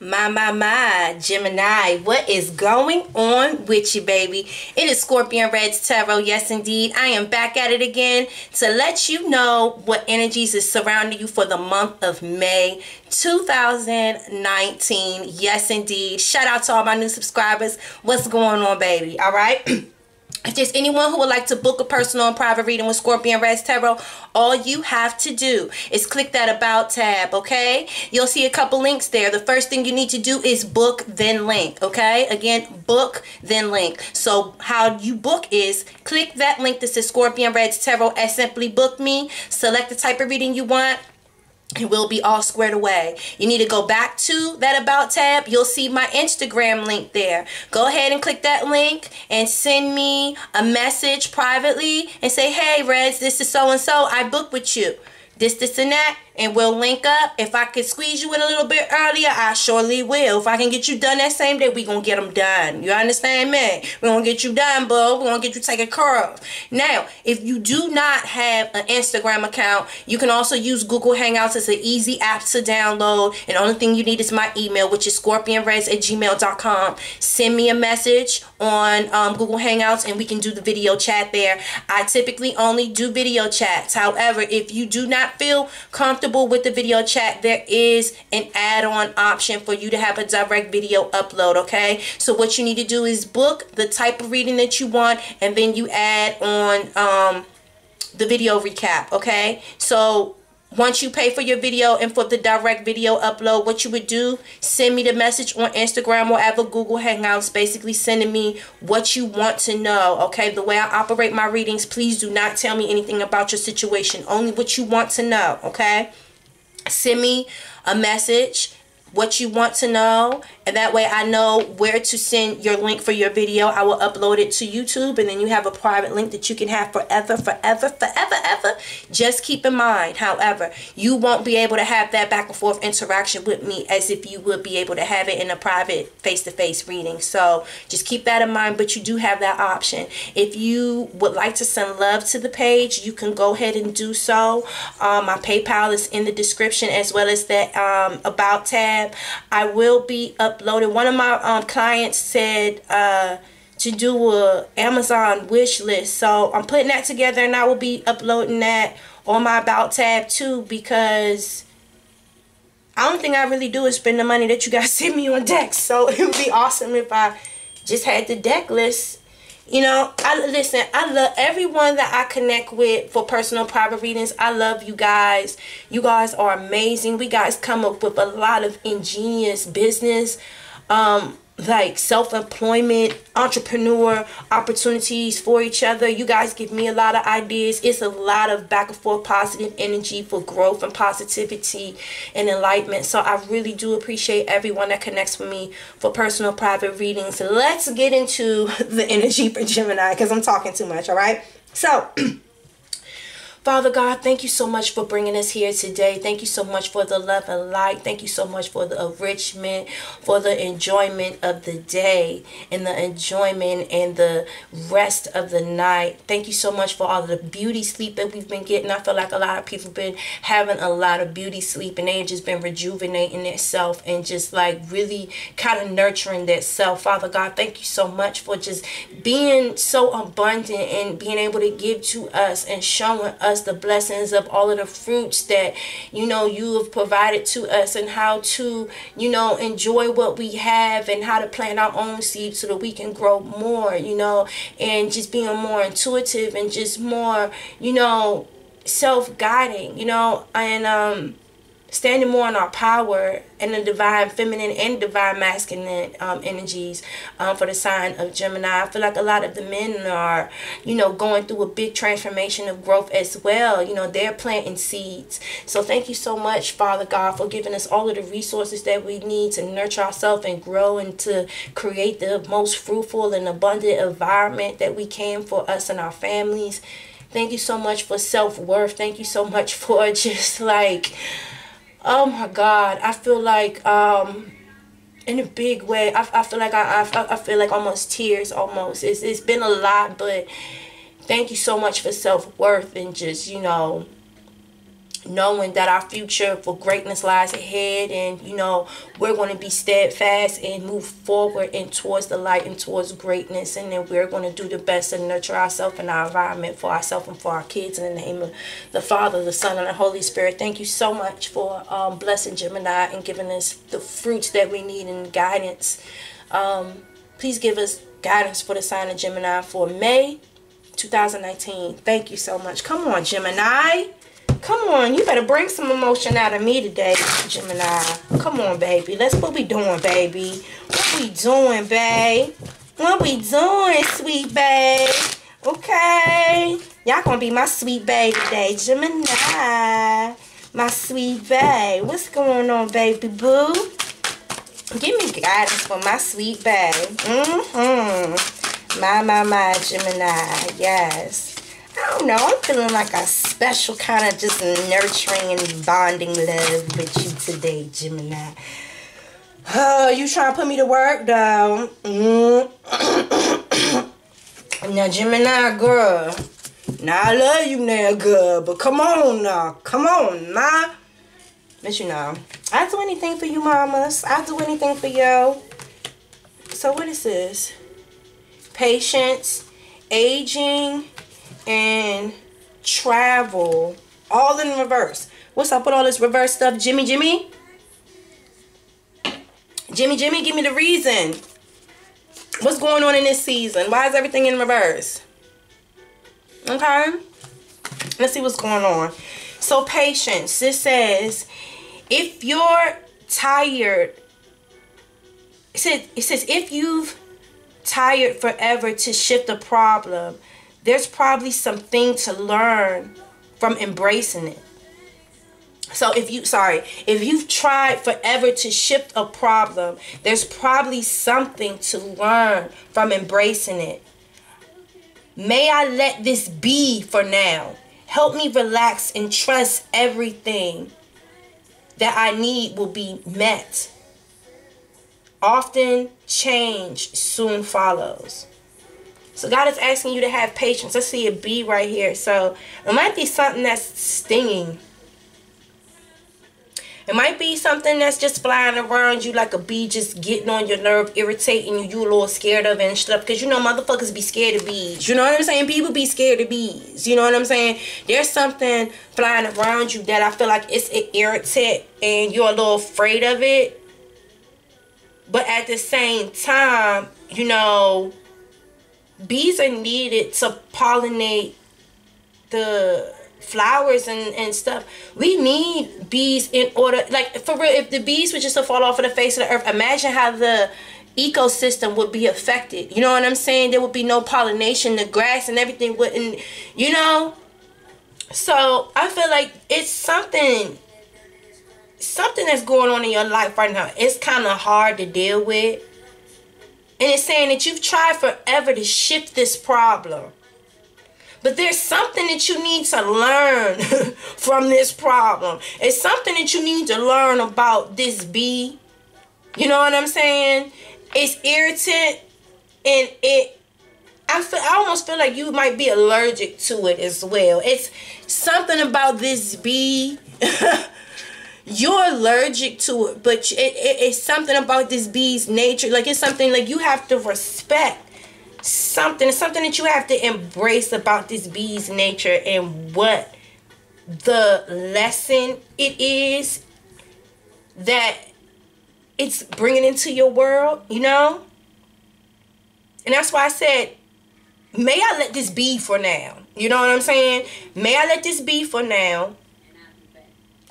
My, my, my, Gemini, what is going on with you, baby? It is Scorpion Reddz Tarot. Yes, indeed. I am back at it again to let you know what energies is surrounding you for the month of May 2019. Yes, indeed. Shout out to all my new subscribers. What's going on, baby? All right. If there's anyone who would like to book a personal and private reading with Scorpion Reddz Tarot, all you have to do is click that About tab, okay? You'll see a couple links there. The first thing you need to do is book, then link, okay? Again, book, then link. So how you book is click that link that says Scorpion Reddz Tarot and simply book me. Select the type of reading you want it will be all squared away. You need to go back to that About tab. You'll see my Instagram link there. Go ahead and click that link and send me a message privately and say, hey, Reddz, this is so-and-so. I booked with you. This, this, and that and we'll link up. If I could squeeze you in a little bit earlier, I surely will. If I can get you done that same day, we going to get them done. You understand me? we going to get you done, bro. we going to get you taken care of. Now, if you do not have an Instagram account, you can also use Google Hangouts. It's an easy app to download. And only thing you need is my email, which is scorpionreddz at gmail.com. Send me a message on um, Google Hangouts and we can do the video chat there. I typically only do video chats. However, if you do not feel comfortable comfortable with the video chat, there is an add-on option for you to have a direct video upload, okay? So what you need to do is book the type of reading that you want, and then you add on um, the video recap, okay? So once you pay for your video and for the direct video upload, what you would do, send me the message on Instagram or ever Google Hangouts, basically sending me what you want to know, okay? The way I operate my readings, please do not tell me anything about your situation, only what you want to know, okay? Send me a message what you want to know and that way I know where to send your link for your video. I will upload it to YouTube and then you have a private link that you can have forever forever forever ever. Just keep in mind however you won't be able to have that back and forth interaction with me as if you would be able to have it in a private face-to-face -face reading. So just keep that in mind but you do have that option. If you would like to send love to the page you can go ahead and do so. Um, my PayPal is in the description as well as that um, about tab. I will be uploading. One of my um, clients said uh, to do a Amazon wish list. So I'm putting that together and I will be uploading that on my About tab too because I don't think I really do is spend the money that you guys send me on decks. So it would be awesome if I just had the deck list you know, I listen, I love everyone that I connect with for personal private readings. I love you guys. You guys are amazing. We guys come up with a lot of ingenious business um like self-employment entrepreneur opportunities for each other. You guys give me a lot of ideas. It's a lot of back and forth positive energy for growth and positivity and enlightenment. So i really do appreciate everyone that connects with me for personal private readings. Let's get into the energy for gemini because i'm talking too much all right? So Father God, thank you so much for bringing us here today. Thank you so much for the love and light. Thank you so much for the enrichment, for the enjoyment of the day and the enjoyment and the rest of the night. Thank you so much for all the beauty sleep that we've been getting. I feel like a lot of people have been having a lot of beauty sleep and they've just been rejuvenating themselves and just like really kind of nurturing their self. Father God, thank you so much for just being so abundant and being able to give to us and showing us us the blessings of all of the fruits that you know you have provided to us and how to you know enjoy what we have and how to plant our own seeds so that we can grow more you know and just being more intuitive and just more you know self-guiding you know and um standing more in our power and the divine feminine and divine masculine um, energies um, for the sign of Gemini. I feel like a lot of the men are, you know, going through a big transformation of growth as well. You know, they're planting seeds. So thank you so much, Father God, for giving us all of the resources that we need to nurture ourselves and grow and to create the most fruitful and abundant environment that we can for us and our families. Thank you so much for self-worth. Thank you so much for just like oh my god i feel like um in a big way i, I feel like I, I, I feel like almost tears almost. It's, it's been a lot but thank you so much for self-worth and just you know knowing that our future for greatness lies ahead and you know we're going to be steadfast and move forward and towards the light and towards greatness. And then we're going to do the best to nurture ourselves and our environment for ourselves and for our kids in the name of the father the son and the holy spirit. Thank you so much for um, blessing gemini and giving us the fruits that we need and guidance. Um, please give us guidance for the sign of gemini for may 2019 thank you so much. Come on gemini Come on, you better bring some emotion out of me today, Gemini. Come on, baby. Let's what we doing, baby. What we doing, babe? What we doing, sweet babe? Okay. Y'all gonna be my sweet babe today, Gemini. My sweet babe. What's going on, baby boo? Give me guidance for my sweet babe. Mm-hmm. My, my, my, Gemini. Yes. I don't know. I'm feeling like a special kind of just nurturing and bonding love with you today, Gemini. Oh, you trying to put me to work, though? Mm. now, Gemini girl. Now, I love you now, girl. But come on now. Come on, ma. But you know, I do anything for you, mamas. I do anything for you. So what is this? Patience, aging, and travel all in reverse. What's up with all this reverse stuff, Jimmy Jimmy? Jimmy Jimmy, give me the reason. What's going on in this season? Why is everything in reverse? Okay. Let's see what's going on. So patience. This says if you're tired, it says, it says if you've tired forever to shift a problem, there's probably something to learn from embracing it. So if you sorry, if you've tried forever to shift a problem, there's probably something to learn from embracing it. May I let this be for now. Help me relax and trust everything that I need will be met. Often change soon follows. So God is asking you to have patience. Let's see a bee right here. So it might be something that's stinging. It might be something that's just flying around you like a bee just getting on your nerve, irritating you. You a little scared of it and stuff. Because you know motherfuckers be scared of bees. You know what I'm saying? People be scared of bees. You know what I'm saying? There's something flying around you that I feel like it's an irritant and you're a little afraid of it. But at the same time, you know, bees are needed to pollinate the flowers and, and stuff. We need bees in order, like for real, if the bees were just to fall off of the face of the earth, imagine how the ecosystem would be affected. You know what I'm saying? There would be no pollination, the grass and everything wouldn't, you know? So I feel like it's something, something that's going on in your life right now. It's kind of hard to deal with and it's saying that you've tried forever to shift this problem. But there's something that you need to learn from this problem. It's something that you need to learn about this bee. You know what I'm saying? It's irritant and it I feel I almost feel like you might be allergic to it as well. It's something about this bee you're allergic to it but it, it, it's something about this bee's nature like it's something like you have to respect something it's something that you have to embrace about this bee's nature and what the lesson it is that it's bringing into your world you know? And that's why i said may i let this be for now? You know what i'm saying? May i let this be for now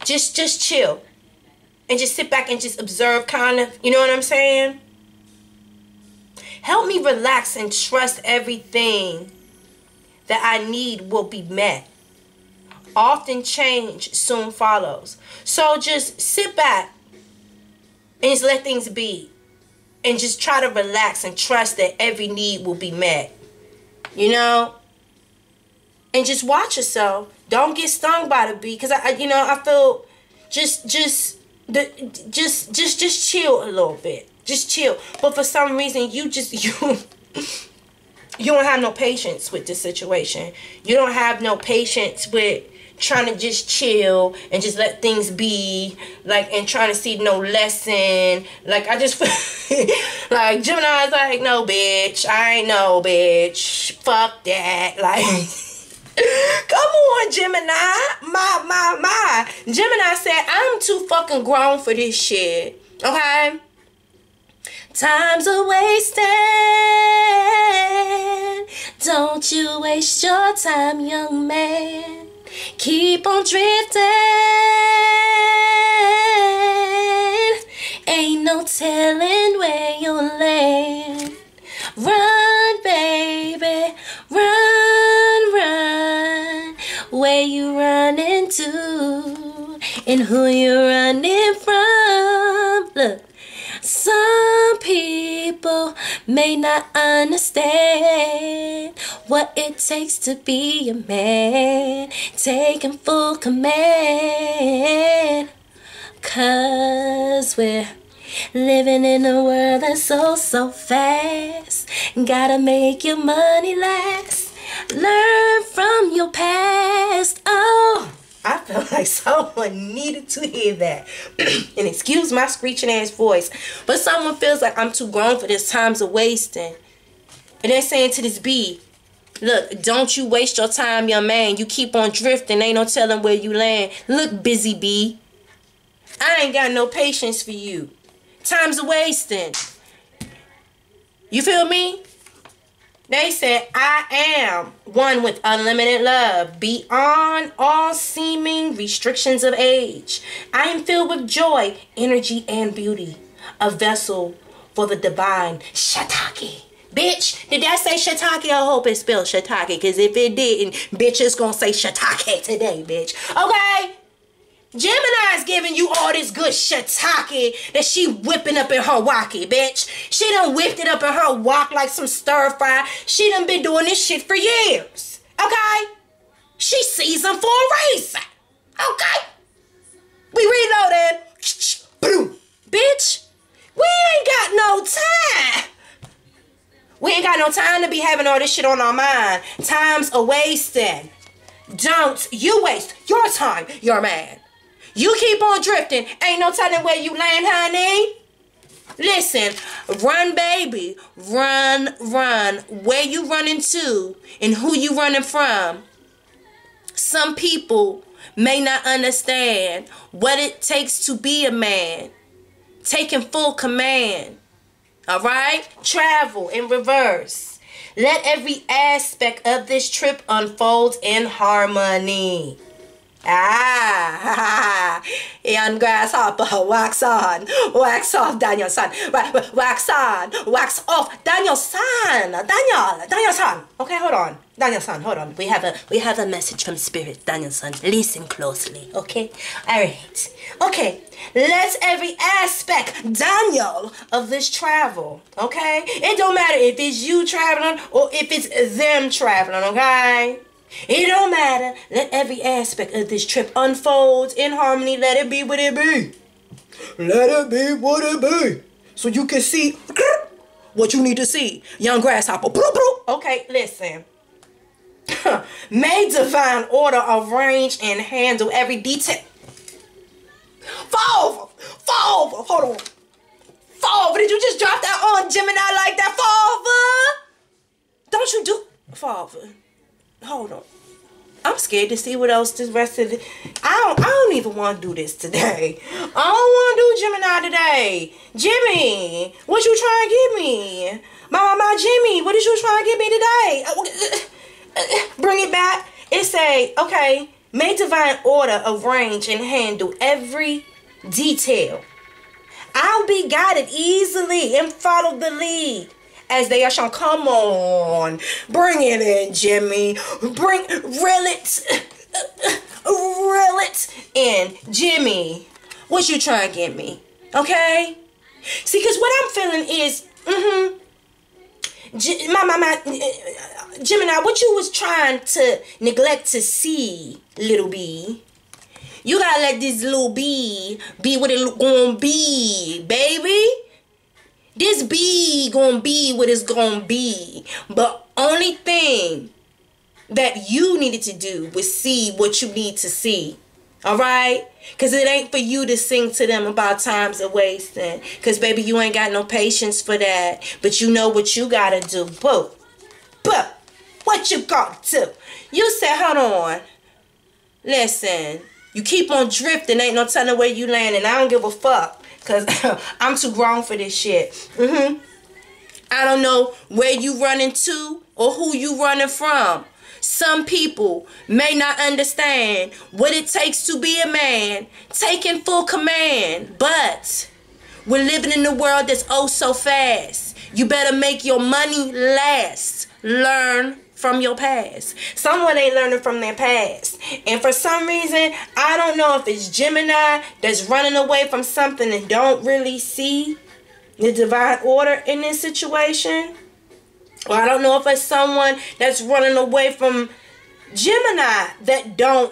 just just chill. And just sit back and just observe kind of, you know what I'm saying? Help me relax and trust everything that I need will be met. Often change soon follows. So just sit back and just let things be. And just try to relax and trust that every need will be met. You know? And just watch yourself don't get stung by the bee because I, you know, I feel just, just, the, just, just, just chill a little bit. Just chill. But for some reason, you just you. you don't have no patience with this situation. You don't have no patience with trying to just chill and just let things be like and trying to see no lesson like i just like gemini's like no bitch i ain't no bitch fuck that like come on gemini. My my my. Gemini said i'm too fucking grown for this shit okay? Time's a wasting. Don't you waste your time young man. Keep on drifting. Ain't no telling where you'll land. Run, baby, run, run. Where you running to and who you running from. Look. Some people may not understand what it takes to be a man, taking full command. Cause we're living in a world that's so, so fast. Gotta make your money last. Learn from your past. Oh. I felt like someone needed to hear that. and excuse my screeching ass voice. But someone feels like I'm too grown for this. Time's a wasting. And they're saying to this B, look, don't you waste your time, young man. You keep on drifting. Ain't no telling where you land. Look, busy B. I ain't got no patience for you. Time's a wasting. You feel me? They said, I am one with unlimited love, beyond all seeming restrictions of age. I am filled with joy, energy, and beauty. A vessel for the divine Shataki. Bitch, did that say Shataki? I hope it spelled Shataki, because if it didn't, bitch, it's gonna say Shataki today, bitch. Okay? Gemini is giving you all this good shiitake that she whipping up in her walkie, bitch. She done whipped it up in her wok like some stir fry. She done been doing this shit for years. Okay? She seasoned for a reason. Okay? We reloaded. Bitch, we ain't got no time. We ain't got no time to be having all this shit on our mind. Time's a wasting. Don't you waste your time, your man. You keep on drifting. Ain't no telling where you land, honey. Listen, run, baby. Run, run. Where you running to and who you running from. Some people may not understand what it takes to be a man. Taking full command. All right? Travel in reverse. Let every aspect of this trip unfold in harmony. Ah, young grasshopper, wax on, wax off, Daniel-san. Wax on, wax off, Daniel-san. Daniel, Daniel-san. Okay, hold on. Daniel-san, hold on. We have a we have a message from spirit, Daniel-san. Listen closely, okay? Alright. Okay. Let every aspect, Daniel, of this travel, okay? It don't matter if it's you traveling or if it's them traveling, okay? It don't matter. Let every aspect of this trip unfold in harmony. Let it be what it be. Let it be what it be. So you can see what you need to see. Young grasshopper. Okay, listen. May divine order arrange and handle every detail. Fall over. Fall over. Hold on. Fall over. Did you just drop that on Gemini like that? Fall over. Don't you do... Fall over hold on. I'm scared to see what else the rest of the I don't I don't even want to do this today. I don't want to do Gemini today. Jimmy, what you trying to give me? My, my, my Jimmy, what is you trying to give me today? Bring it back. It say, okay, may divine order arrange and handle every detail. I'll be guided easily and follow the lead as they are shown. Come on. Bring it in, Jimmy. Bring, reel it. Reel it in. Jimmy, what you trying to get me? Okay? See, because what I'm feeling is, mm-hmm, my, my, my, uh, Gemini, what you was trying to neglect to see, little B, you gotta let this little B be what it gonna be, baby this be gonna be what it's gonna be. But only thing that you needed to do was see what you need to see. All right? Because it ain't for you to sing to them about times of wasting. Because, baby, you ain't got no patience for that. But you know what you got to do. Boo. Boo. What you got to do? You said, hold on. Listen. You keep on drifting. Ain't no telling where you land. And I don't give a fuck. Because I'm too grown for this shit. Mm-hmm. I don't know where you running to or who you running from. Some people may not understand what it takes to be a man, taking full command, but we're living in a world that's oh so fast. You better make your money last. Learn from your past. Someone ain't learning from their past. And for some reason, I don't know if it's Gemini that's running away from something and don't really see the divine order in this situation. Or I don't know if it's someone that's running away from Gemini that don't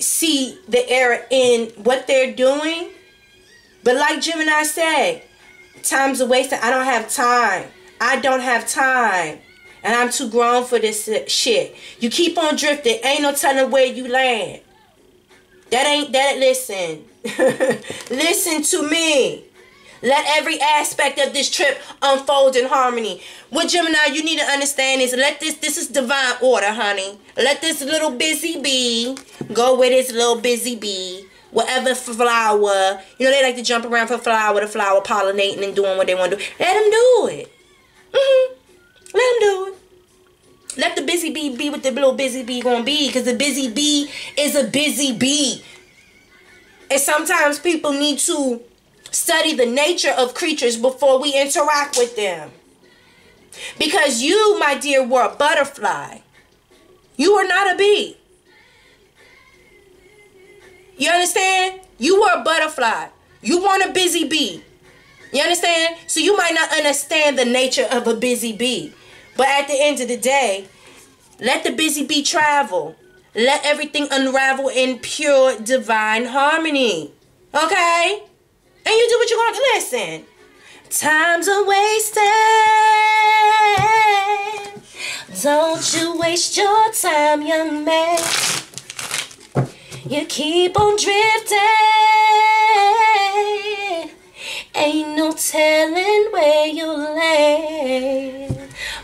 see the error in what they're doing. But like Gemini said, time's a waste. I don't have time. I don't have time. And I'm too grown for this shit. You keep on drifting. Ain't no telling where you land. That ain't that. Listen. listen to me. Let every aspect of this trip unfold in harmony. What Gemini you need to understand is let this this is divine order, honey. Let this little busy bee go with this little busy bee. Whatever flower, you know they like to jump around for flower to flower, pollinating and doing what they want to do. Let them do it. Mm-hmm. Let them do it. Let the busy bee be what the little busy bee gonna be, because the busy bee is a busy bee. And sometimes people need to study the nature of creatures before we interact with them. Because you, my dear, were a butterfly. You were not a bee. You understand? You were a butterfly. You weren't a busy bee. You understand? So you might not understand the nature of a busy bee. But at the end of the day, let the busy bee travel. Let everything unravel in pure divine harmony. Okay? And you do what you're going to listen. Time's a wasting. Don't you waste your time, young man. You keep on drifting. Ain't no telling where you'll land.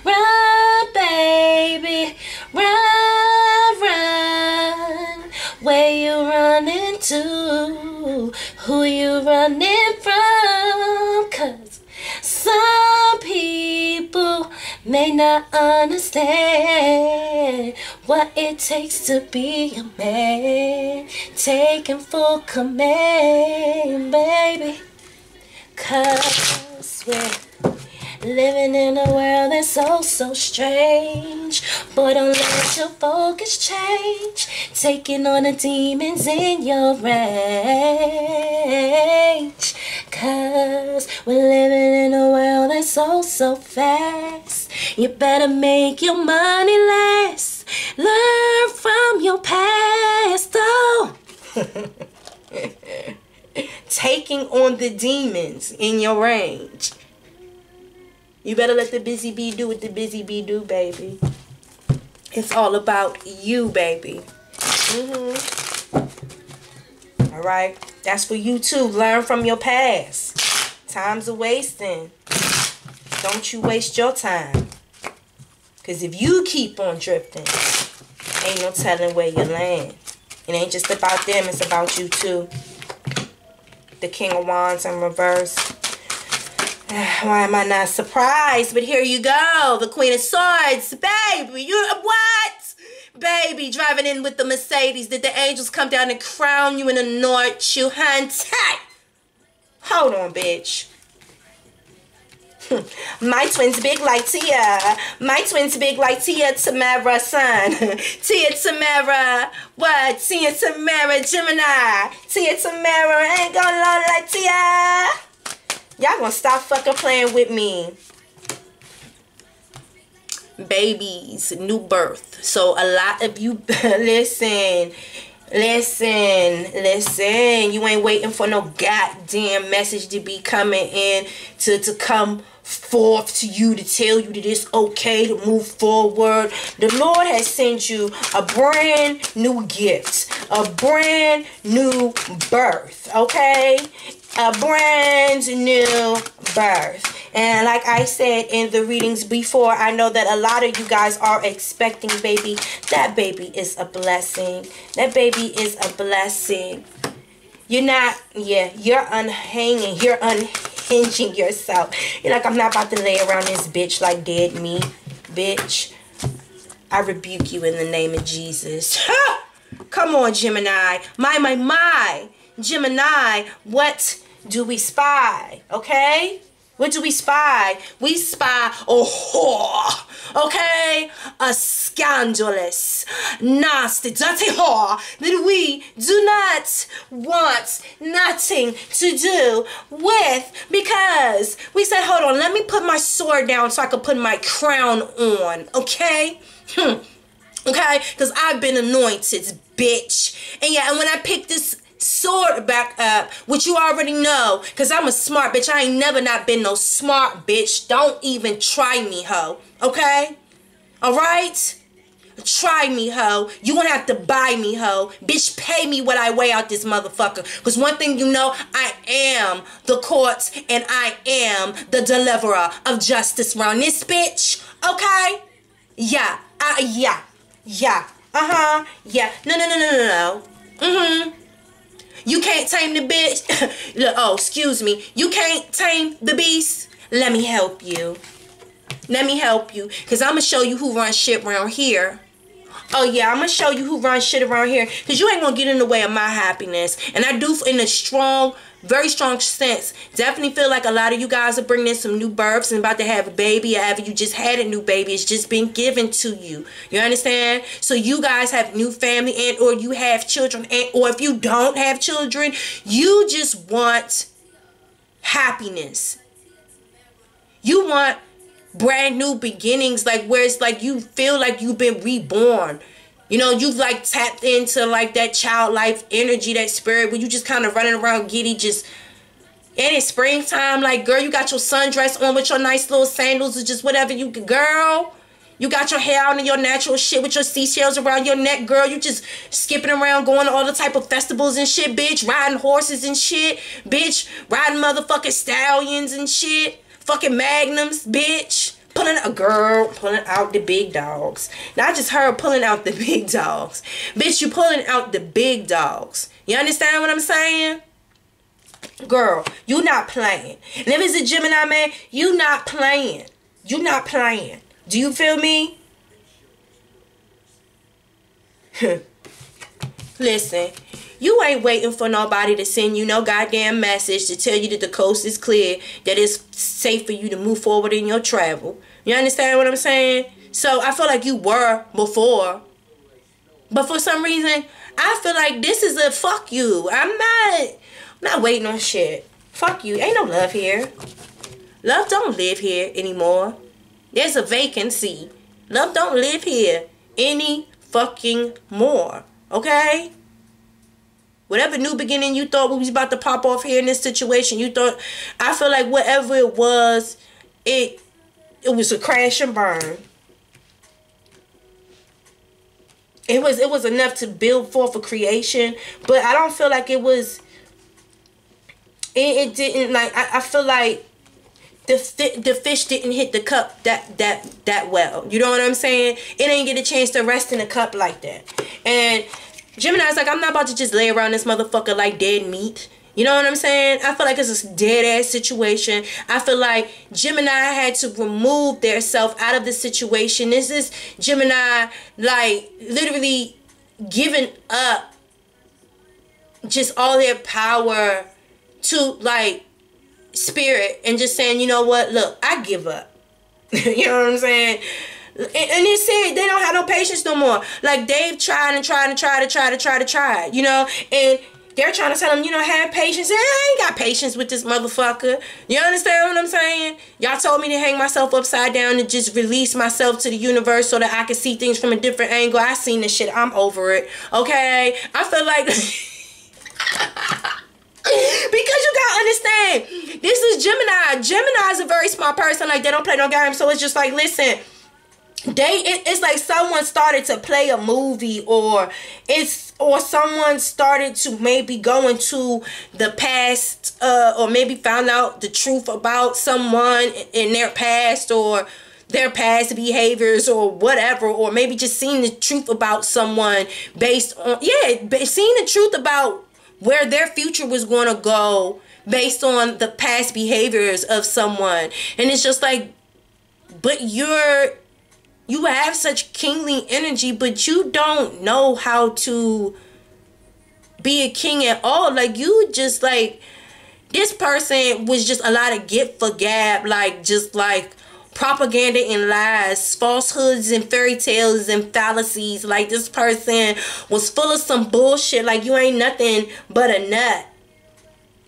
Run, baby, run, run. Where you running to? Who you running from? Cause some people may not understand what it takes to be a man. Taking full command, baby. Cause we're living in a world that's so, so strange. Boy, don't let your focus change. Taking on the demons in your range. Cause we're living in a world that's so, so fast. You better make your money last. Learn from your past, oh. taking on the demons in your range. You better let the busy bee do what the busy bee do, baby. It's all about you, baby. Mm-hmm. All right. That's for you too. Learn from your past. Time's a wasting. Don't you waste your time. Because if you keep on drifting, ain't no telling where you land. It ain't just about them. It's about you too the King of Wands in reverse. Why am I not surprised? But here you go. The Queen of Swords. Baby, you what? Baby, driving in with the Mercedes. Did the angels come down and crown you and anoint you, hunty? Hold on, bitch. My twin's big like Tia. My twin's big like Tia Tamera son. Tia Tamera. What? Tia Tamera Gemini. Tia Tamera ain't gonna lie like Tia. Y'all gonna stop fucking playing with me. Babies, new birth. So a lot of you listen Listen, listen. You ain't waiting for no goddamn message to be coming in to, to come forth to you to tell you that it's okay to move forward. The Lord has sent you a brand new gift, a brand new birth, okay? A brand new birth. And like I said in the readings before, I know that a lot of you guys are expecting baby. That baby is a blessing. That baby is a blessing. You're not, yeah, you're unhanging. You're unhinging yourself. You're like, I'm not about to lay around this bitch like dead meat. Bitch, I rebuke you in the name of Jesus. Come on, Gemini. My, my, my. Gemini, what do we spy? Okay? What do we spy? We spy a whore, okay? A scandalous, nasty, dirty whore that we do not want nothing to do with because we said, hold on, let me put my sword down so I can put my crown on, okay? Hmm. Okay? Because I've been anointed, bitch. And yeah, and when I pick this sword back up, which you already know, because I'm a smart bitch. I ain't never not been no smart bitch. Don't even try me, hoe. Okay? Alright? Try me, hoe. You gonna have to buy me, hoe. Bitch, pay me what I weigh out this motherfucker. Because one thing you know, I am the court and I am the deliverer of justice around this bitch. Okay? Yeah. Uh, yeah. Yeah. Uh-huh. Yeah. No, no, no, no, no, no. Mm-hmm. You can't tame the bitch. oh, excuse me. You can't tame the beast. Let me help you. Let me help you. Because I'm going to show you who runs shit around here. Oh, yeah, I'm to show you who runs shit around here. Because you ain't to get in the way of my happiness. And I do in a strong very strong sense. Definitely feel like a lot of you guys are bringing in some new births and about to have a baby. Or have you just had a new baby, it's just been given to you. You understand? So you guys have new family and or you have children and or if you don't have children, you just want happiness. You want brand new beginnings like where it's like you feel like you've been reborn you know, you've like tapped into like that childlike energy, that spirit where you just kind of running around giddy, just and it's springtime. Like, girl, you got your sundress on with your nice little sandals or just whatever you girl. You got your hair on and your natural shit with your seashells around your neck, girl. You just skipping around, going to all the type of festivals and shit, bitch. Riding horses and shit, bitch. Riding motherfucking stallions and shit. Fucking magnums, bitch pulling a girl pulling out the big dogs. Not just her pulling out the big dogs. Bitch, you pulling out the big dogs. You understand what I'm saying? Girl, you not playing. And if it's a Gemini man, you not playing. You not playing. Do you feel me? Listen, you ain't waiting for nobody to send you no goddamn message to tell you that the coast is clear, that it's safe for you to move forward in your travel. You understand what I'm saying? So I feel like you were before. But for some reason, I feel like this is a fuck you. I'm not I'm not waiting on shit. Fuck you. Ain't no love here. Love don't live here anymore. There's a vacancy. Love don't live here any fucking more. Okay? Whatever new beginning you thought we was about to pop off here in this situation, you thought I feel like whatever it was, it it was a crash and burn. It was it was enough to build forth a creation, but I don't feel like it was it, it didn't like I, I feel like the the fish didn't hit the cup that that that well. You know what I'm saying? It ain't get a chance to rest in the cup like that. And Gemini's like, I'm not about to just lay around this motherfucker like dead meat. You know what I'm saying? I feel like it's a dead ass situation. I feel like Gemini had to remove their self out of the situation. This is Gemini like literally giving up just all their power to like spirit and just saying, you know what, look, I give up. you know what I'm saying? And, and they said they don't have no patience no more. Like they've tried and tried and tried to try to try to try, you know, and they're trying to tell them, you know, have patience. I ain't got patience with this motherfucker. You understand what I'm saying? Y'all told me to hang myself upside down and just release myself to the universe so that I can see things from a different angle. I seen this shit. I'm over it. Okay? I feel like because you gotta understand, this is Gemini. Gemini is a very smart person. Like they don't play no games. So it's just like, listen, they it, it's like someone started to play a movie or it's or someone started to maybe go into the past uh or maybe found out the truth about someone in their past or their past behaviors or whatever or maybe just seeing the truth about someone based on yeah seeing the truth about where their future was going to go based on the past behaviors of someone. And it's just like but you're you have such kingly energy, but you don't know how to be a king at all. Like you just like this person was just a lot of get for gab, like just like propaganda and lies, falsehoods and fairy tales and fallacies. Like this person was full of some bullshit. Like you ain't nothing but a nut.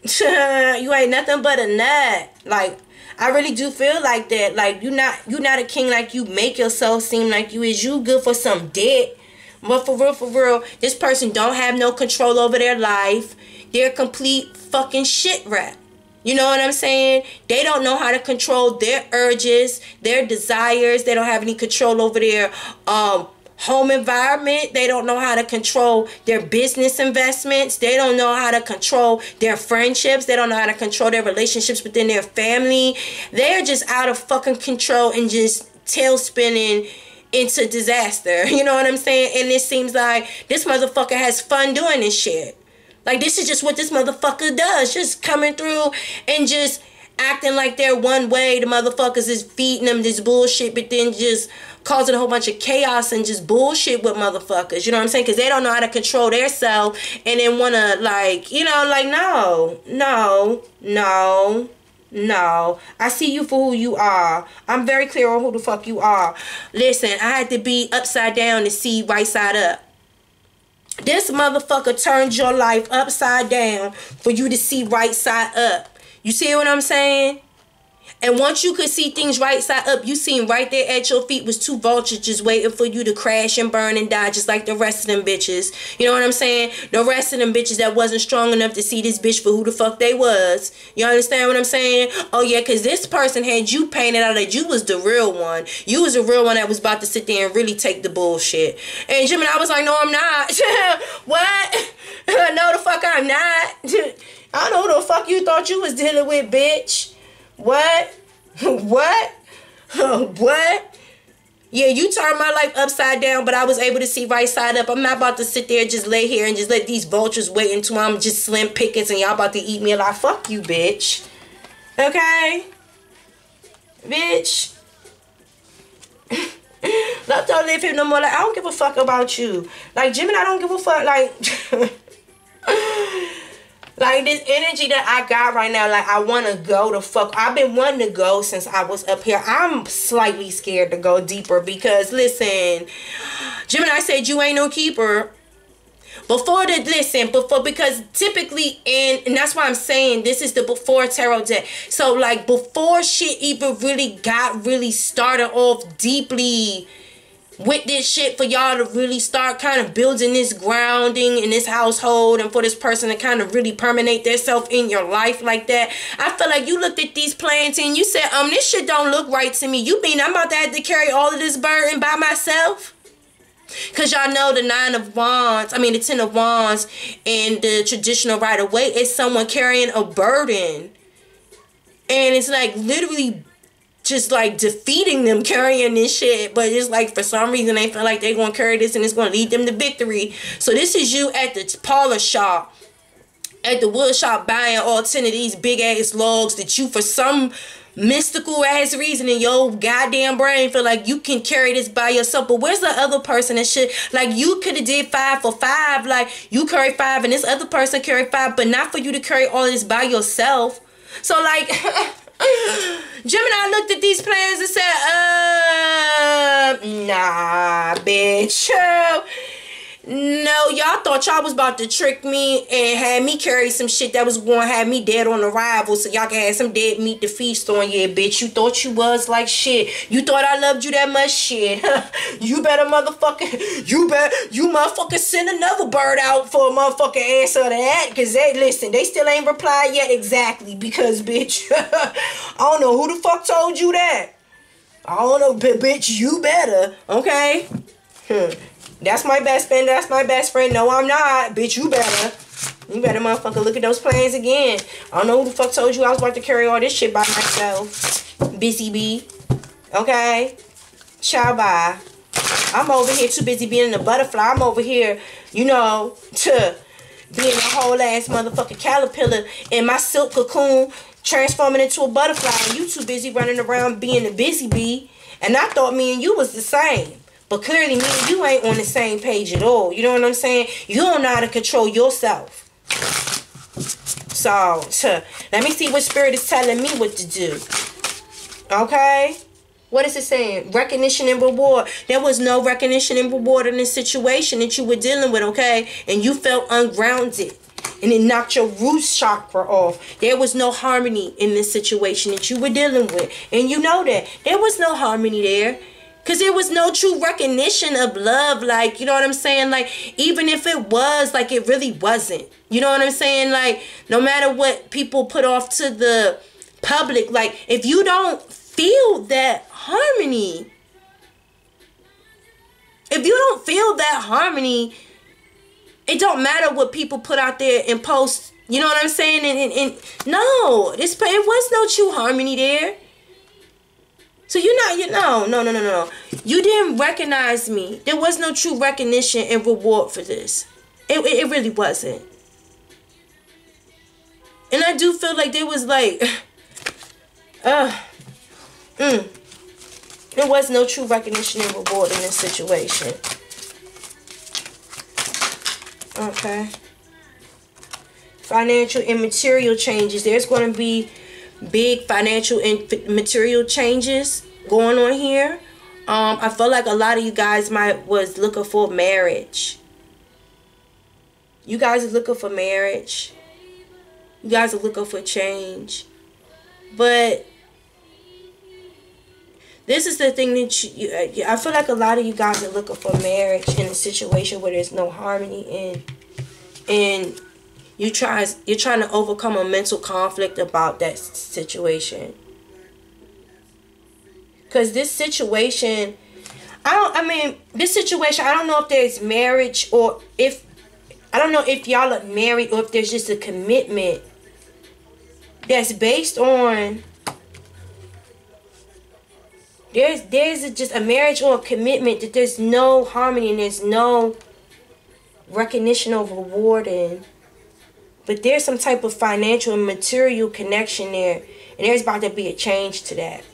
you ain't nothing but a nut. Like I really do feel like that. Like you not you not a king like you make yourself seem like you is. You good for some dick. But for real, for real, this person don't have no control over their life. They're a complete fucking shit rat. You know what I'm saying? They don't know how to control their urges, their desires. They don't have any control over their um home environment. They don't know how to control their business investments. They don't know how to control their friendships. They don't know how to control their relationships within their family. They're just out of fucking control and just tail spinning into disaster. You know what I'm saying? And it seems like this motherfucker has fun doing this shit. Like this is just what this motherfucker does. Just coming through and just acting like they're one way. The motherfuckers is feeding them this bullshit, but then just causing a whole bunch of chaos and just bullshit with motherfuckers. You know what I'm saying? Because they don't know how to control their self and then want to, like, you know, like, no, no, no. No, I see you for who you are. I'm very clear on who the fuck you are. Listen, I had to be upside down to see right side up. This motherfucker turned your life upside down for you to see right side up. You see what I'm saying? And once you could see things right side up, you seen right there at your feet was two vultures just waiting for you to crash and burn and die just like the rest of them bitches. You know what I'm saying? The rest of them bitches that wasn't strong enough to see this bitch for who the fuck they was. You understand what I'm saying? Oh yeah, cause this person had you painted out that you was the real one. You was the real one that was about to sit there and really take the bullshit. And Gemini was like, no, I'm not. what? no, the fuck I'm not. I don't know who the fuck you thought you was dealing with, bitch. What? what? what? Yeah, you turned my life upside down, but I was able to see right side up. I'm not about to sit there just lay here and just let these vultures wait until I'm just slim pickings and y'all about to eat me alive. Fuck you, bitch. Okay? Bitch. Not to live here no more. Like, I don't give a fuck about you. Like, Jimmy, I don't give a fuck. Like... Like this energy that I got right now, like I want to go to fuck. I've been wanting to go since I was up here. I'm slightly scared to go deeper because listen, Gemini said you ain't no keeper. Before the listen, before because typically in and that's why I'm saying this is the before tarot deck. So like before shit even really got really started off deeply with this shit for y'all to really start kind of building this grounding in this household and for this person to kind of really permanent themselves in your life like that. I feel like you looked at these plans and you said, um, this shit don't look right to me. You mean I'm about to have to carry all of this burden by myself? Cause y'all know the nine of wands, I mean the ten of wands in the traditional Rider-Waite is someone carrying a burden. And it's like literally just like defeating them carrying this shit. But it's like for some reason they feel like they're gonna carry this and it's gonna lead them to victory. So this is you at the parlor shop. At the wood shop buying all 10 of these big ass logs that you for some mystical ass reason in your goddamn brain feel like you can carry this by yourself. But where's the other person and shit? Like you could have did five for five. Like you carry five and this other person carry five but not for you to carry all this by yourself. So like Gemini looked at these plans and said, uh, nah, bitch. No, y'all thought y'all was about to trick me and had me carry some shit that was going to have me dead on arrival so y'all can have some dead meat to feast on. Yeah, bitch. You thought you was like shit. You thought I loved you that much shit. you better motherfucker. You better. You motherfucker send another bird out for a motherfucking answer to that. Because they, listen, they still ain't replied yet exactly. Because, bitch, I don't know who the fuck told you that. I don't know, bitch. You better. Okay? That's my best friend. That's my best friend. No, I'm not. Bitch, you better. You better motherfucker look at those plans again. I don't know who the fuck told you I was about to carry all this shit by myself. Busy bee. Okay? Ciao bye. I'm over here too busy being a butterfly. I'm over here, you know, to being a whole ass motherfucking caterpillar in my silk cocoon transforming into a butterfly. And you too busy running around being a busy bee. And I thought me and you was the same. But clearly, me and you ain't on the same page at all. You know what I'm saying? You don't know how to control yourself. So, let me see what spirit is telling me what to do. Okay? What is it saying? Recognition and reward. There was no recognition and reward in the situation that you were dealing with, okay? And you felt ungrounded. And it knocked your root chakra off. There was no harmony in this situation that you were dealing with. And you know that. There was no harmony there. Because there was no true recognition of love. Like, you know what I'm saying? Like, even if it was, like, it really wasn't. You know what I'm saying? Like, no matter what people put off to the public, like, if you don't feel that harmony, if you don't feel that harmony, it don't matter what people put out there and post. You know what I'm saying? And, and, and no, this it was no true harmony there. So you're not, you know, no, no, no, no. You didn't recognize me. There was no true recognition and reward for this. It, it, it really wasn't. And I do feel like there was like, uh, mm, there was no true recognition and reward in this situation. Okay. Financial and material changes. There's going to be big financial and material changes going on here. Um, I feel like a lot of you guys might was looking for marriage. You guys are looking for marriage. You guys are looking for change. But this is the thing that you, you, I feel like a lot of you guys are looking for marriage in a situation where there's no harmony in and you try you're trying to overcome a mental conflict about that situation. Because this situation i don't i mean this situation i don't know if there's marriage or if i don't know if y'all are married or if there's just a commitment that's based on there's there's just a marriage or a commitment that there's no harmony and there's no recognition or reward in but there's some type of financial and material connection there. And there's about to be a change to that.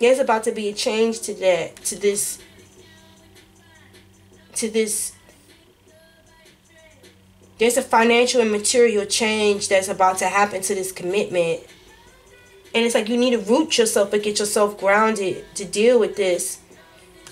There's about to be a change to that, to this, to this. There's a financial and material change that's about to happen to this commitment. And it's like you need to root yourself and get yourself grounded to deal with this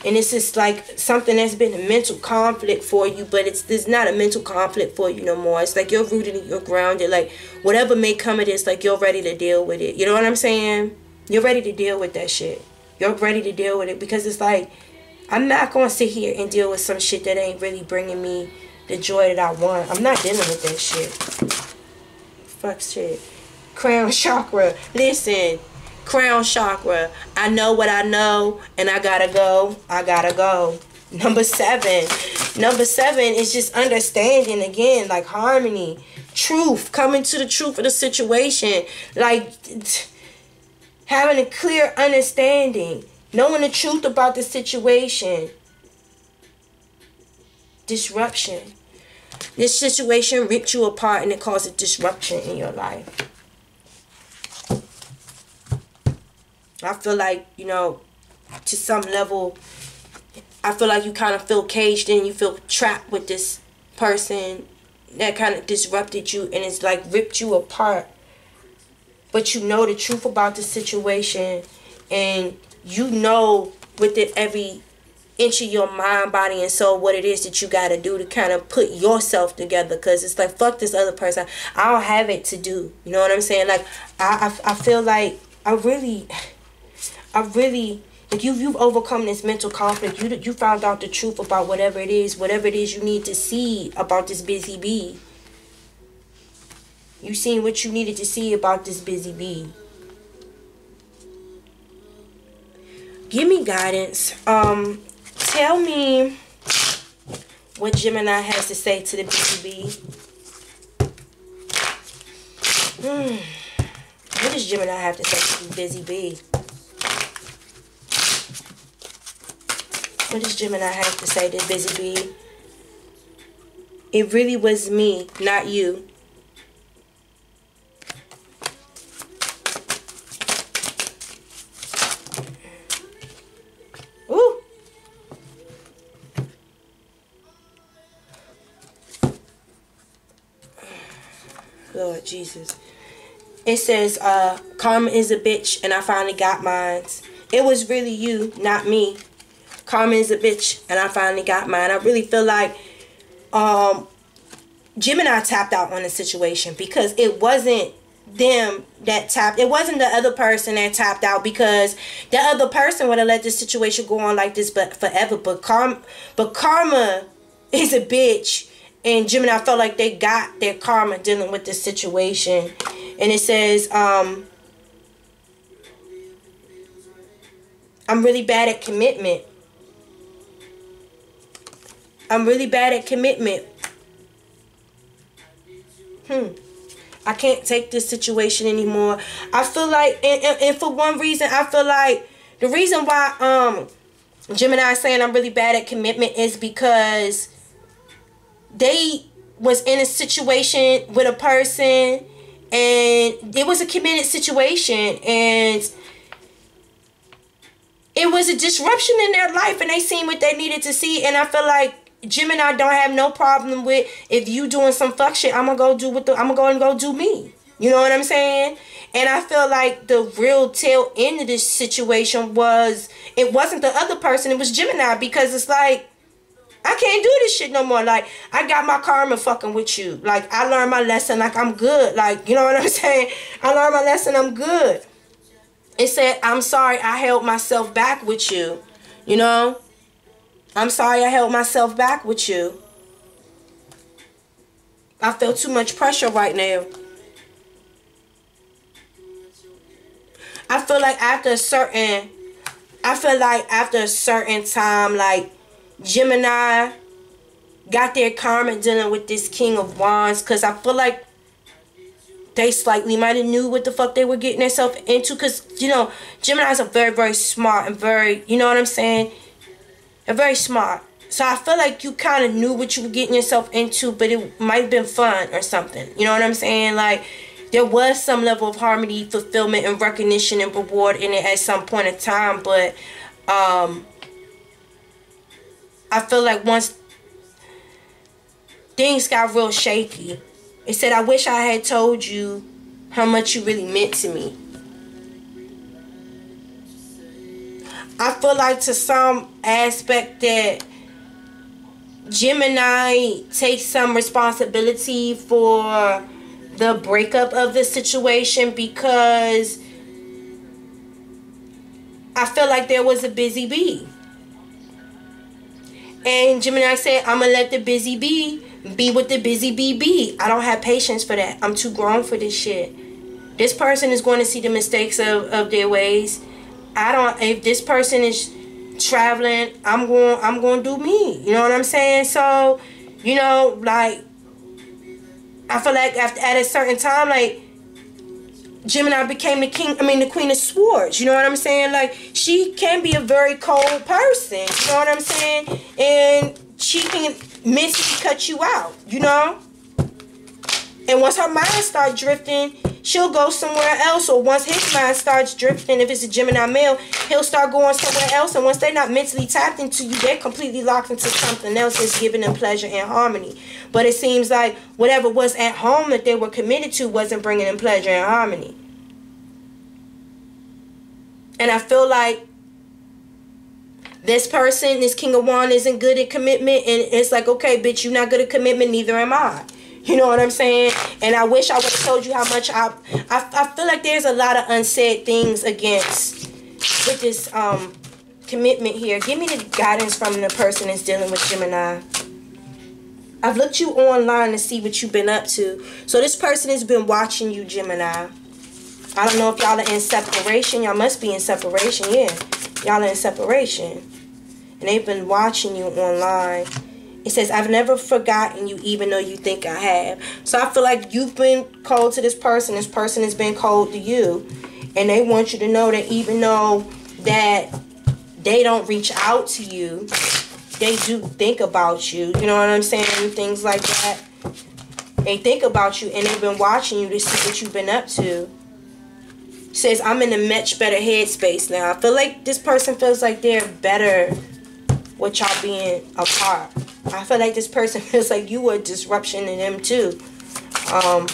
and it's just like something that's been a mental conflict for you but it's there's not a mental conflict for you no more. It's like you're rooted and you're grounded. Like whatever may come of this like you're ready to deal with it. You know what i'm saying? You're ready to deal with that shit. You're ready to deal with it because it's like i'm not gonna sit here and deal with some shit that ain't really bringing me the joy that i want. I'm not dealing with that shit. Fuck shit. Crown chakra. Listen crown chakra. I know what I know and I gotta go. I gotta go. Number seven. Number seven is just understanding again, like harmony, truth, coming to the truth of the situation, like having a clear understanding, knowing the truth about the situation. Disruption. This situation ripped you apart and it caused a disruption in your life. I feel like, you know, to some level, I feel like you kind of feel caged in, you feel trapped with this person that kind of disrupted you and it's like ripped you apart. But you know the truth about the situation and you know with it every of your mind, body, and soul what it is that you got to do to kind of put yourself together. Because it's like, fuck this other person. I don't have it to do. You know what I'm saying? Like, I, I, I feel like I really, I really, like you've you've overcome this mental conflict. You, you found out the truth about whatever it is, whatever it is you need to see about this busy bee. You seen what you needed to see about this busy bee. Give me guidance. Um, tell me what Gemini has to say to the busy bee. Hmm. What does Gemini have to say to the busy bee? What does Gemini have to say to busy bee? It really was me, not you. Ooh. Lord Jesus. It says, uh, karma is a bitch and I finally got mine. It was really you, not me. Karma is a bitch and I finally got mine. I really feel like um, Gemini tapped out on the situation because it wasn't them that tapped it wasn't the other person that tapped out because the other person would have let this situation go on like this but forever but karma but karma is a bitch and Gemini felt like they got their karma dealing with this situation. And it says, um, I'm really bad at commitment. I'm really bad at commitment. Hmm. I can't take this situation anymore. I feel like, and, and, and for one reason, I feel like the reason why um Gemini is saying I'm really bad at commitment is because they was in a situation with a person and it was a committed situation and it was a disruption in their life and they seen what they needed to see and I feel like Gemini don't have no problem with if you doing some fuck shit, I'm gonna go do what the I'm gonna go and go do me. You know what I'm saying? And I feel like the real tail end of this situation was it wasn't the other person, it was Gemini because it's like I can't do this shit no more. Like, I got my karma fucking with you. Like, I learned my lesson. Like, I'm good. Like, you know what I'm saying? I learned my lesson. I'm good. It said, I'm sorry I held myself back with you. You know? I'm sorry I held myself back with you. I feel too much pressure right now. I feel like after a certain, I feel like after a certain time, like, Gemini got their karma dealing with this King of Wands because I feel like they slightly might have knew what the fuck they were getting themselves into because, you know, Geminis are very, very smart and very, you know what I'm saying? They're very smart. So I feel like you kind of knew what you were getting yourself into, but it might have been fun or something. You know what I'm saying? Like, there was some level of harmony, fulfillment, and recognition and reward in it at some point in time, but um, I feel like once things got real shaky, it said, I wish I had told you how much you really meant to me. I feel like to some aspect that Gemini takes some responsibility for the breakup of the situation because I feel like there was a busy bee. And Gemini said, I'm going to let the busy bee be with the busy bee be. I don't have patience for that. I'm too grown for this shit. This person is going to see the mistakes of, of their ways. I don't, if this person is traveling, I'm going, I'm going to do me. You know what I'm saying? So, you know, like, I feel like after, at a certain time, like, Gemini became the king, I mean, the queen of swords. You know what I'm saying? Like, she can be a very cold person. You know what I'm saying? And she can mentally cut you out, you know? And once her mind starts drifting, she'll go somewhere else. Or once his mind starts drifting, if it's a Gemini male, he'll start going somewhere else. And once they're not mentally tapped into you, they're completely locked into something else that's giving them pleasure and harmony. But it seems like whatever was at home that they were committed to wasn't bringing them pleasure and harmony. And I feel like this person, this King of Wands, isn't good at commitment, and it's like, okay, bitch, you're not good at commitment, neither am I. You know what I'm saying? And I wish I would have told you how much I, I, I feel like there's a lot of unsaid things against with this um commitment here. Give me the guidance from the person that's dealing with Gemini. I've looked you online to see what you've been up to. So this person has been watching you, Gemini. I don't know if y'all are in separation. Y'all must be in separation. Yeah, y'all are in separation. And they've been watching you online. It says, I've never forgotten you even though you think I have. So I feel like you've been cold to this person. This person has been cold to you. And they want you to know that even though that they don't reach out to you, they do think about you. You know what I'm saying? Things like that. They think about you and they've been watching you to see what you've been up to says I'm in a much better headspace now. I feel like this person feels like they're better with y'all being apart. I feel like this person feels like you were a disruption to them too. Um,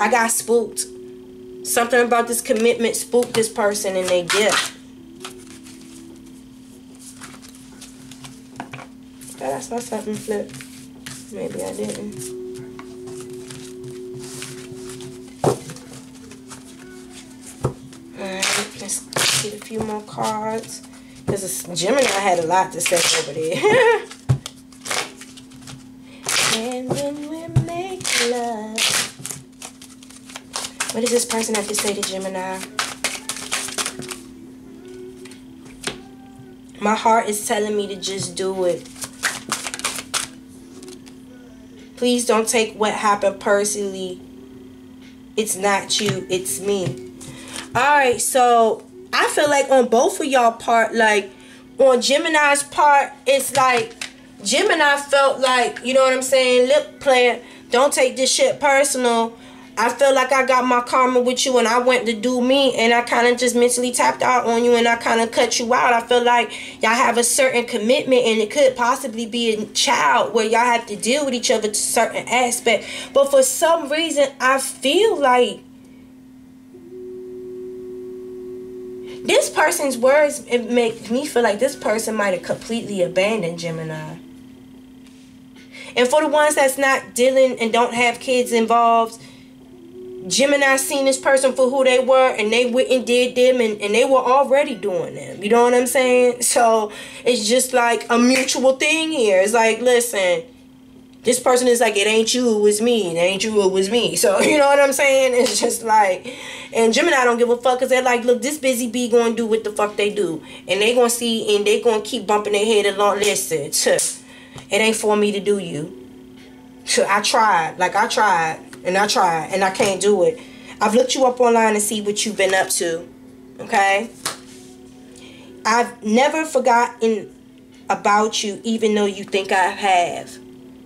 I got spooked. Something about this commitment spooked this person and they gift. I saw something flip. Maybe I didn't. Alright, let's get a few more cards. Because Gemini had a lot to say over there. and when we make love. What does this person have to say to Gemini? My heart is telling me to just do it. Please don't take what happened personally. It's not you, it's me. Alright, so I feel like on both of y'all part, like on Gemini's part, it's like Gemini felt like, you know what I'm saying, lip plant, don't take this shit personal. I feel like I got my karma with you and I went to do me and I kind of just mentally tapped out on you and I kind of cut you out. I feel like y'all have a certain commitment and it could possibly be a child where y'all have to deal with each other to certain aspect. But for some reason, I feel like this person's words it make me feel like this person might have completely abandoned Gemini. And for the ones that's not dealing and don't have kids involved, Gemini seen this person for who they were and they went and did them and, and they were already doing them. You know what I'm saying? So it's just like a mutual thing here. It's like, listen, this person is like, it ain't you, it was me. It ain't you, it was me. So, you know what I'm saying? It's just like, and Gemini don't give a fuck because they're like, look, this busy bee going to do what the fuck they do. And they going to see and they going to keep bumping their head along. Listen, it ain't for me to do you. So I tried. Like, I tried. And I tried. And I can't do it. I've looked you up online to see what you've been up to. Okay? I've never forgotten about you even though you think I have.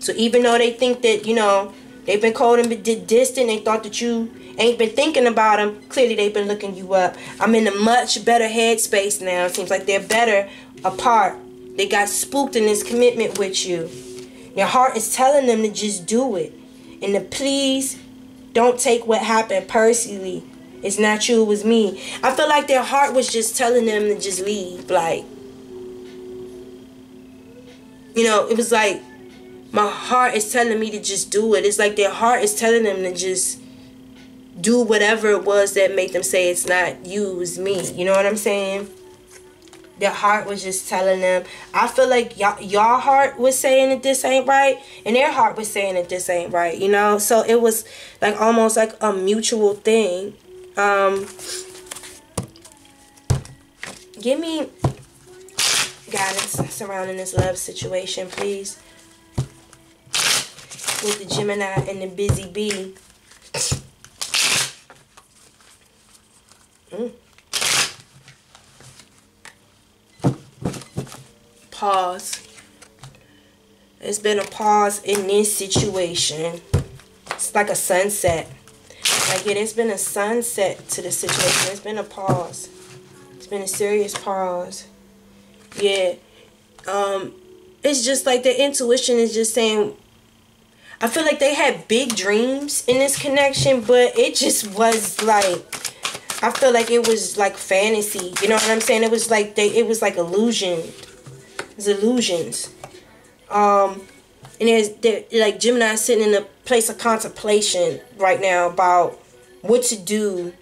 So even though they think that, you know, they've been cold and distant, they thought that you ain't been thinking about them, clearly they've been looking you up. I'm in a much better headspace now. It seems like they're better apart. They got spooked in this commitment with you. Your heart is telling them to just do it. And to please don't take what happened personally. It's not you, it was me. I feel like their heart was just telling them to just leave. Like, you know, it was like my heart is telling me to just do it. It's like their heart is telling them to just do whatever it was that made them say it's not you, it's me. You know what I'm saying? Their heart was just telling them. I feel like y'all, y'all heart was saying that this ain't right, and their heart was saying that this ain't right. You know, so it was like almost like a mutual thing. Um, give me guidance surrounding this love situation, please with the Gemini and the busy bee. Mm. Pause. It's been a pause in this situation. It's like a sunset. Like it has been a sunset to the situation. It's been a pause. It's been a serious pause. Yeah. Um, it's just like the intuition is just saying I feel like they had big dreams in this connection, but it just was like I feel like it was like fantasy. You know what I'm saying? It was like they it was like illusion. It's illusions. Um and there's there like Gemini sitting in a place of contemplation right now about what to do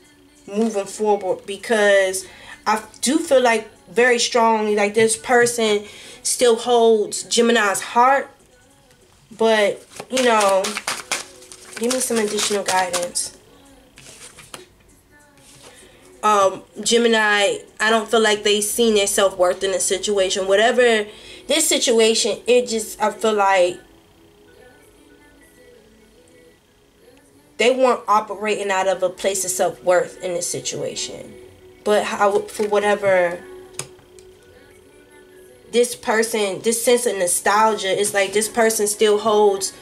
moving forward because I do feel like very strongly like this person still holds Gemini's heart but you know give me some additional guidance. Um Gemini I don't feel like they seen their self-worth in a situation. Whatever this situation it just I feel like they weren't operating out of a place of self-worth in this situation. But how for whatever this person this sense of nostalgia is like this person still holds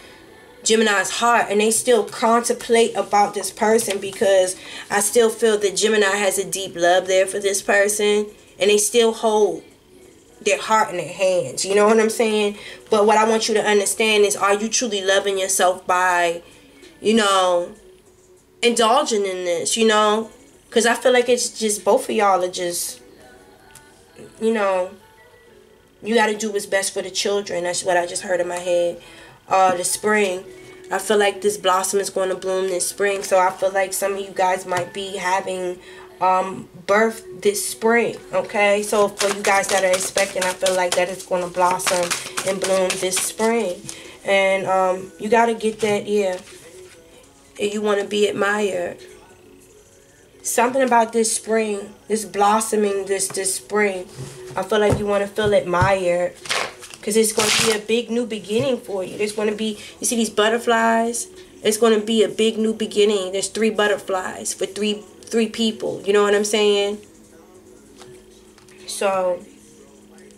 Gemini's heart and they still contemplate about this person because I still feel that Gemini has a deep love there for this person and they still hold their heart in their hands. You know what I'm saying? But what I want you to understand is are you truly loving yourself by, you know, indulging in this, you know? Because I feel like it's just both of y'all are just, you know, you got to do what's best for the children. That's what I just heard in my head. Uh, the spring. I feel like this blossom is going to bloom this spring. So I feel like some of you guys might be having um, birth this spring. Okay. So for you guys that are expecting, I feel like that it's going to blossom and bloom this spring. And um, you got to get that, yeah. And you want to be admired something about this spring, this blossoming, this this spring. I feel like you want to feel admired because it's going to be a big new beginning for you. There's going to be, you see these butterflies? It's going to be a big new beginning. There's three butterflies for three three people. You know what I'm saying? So,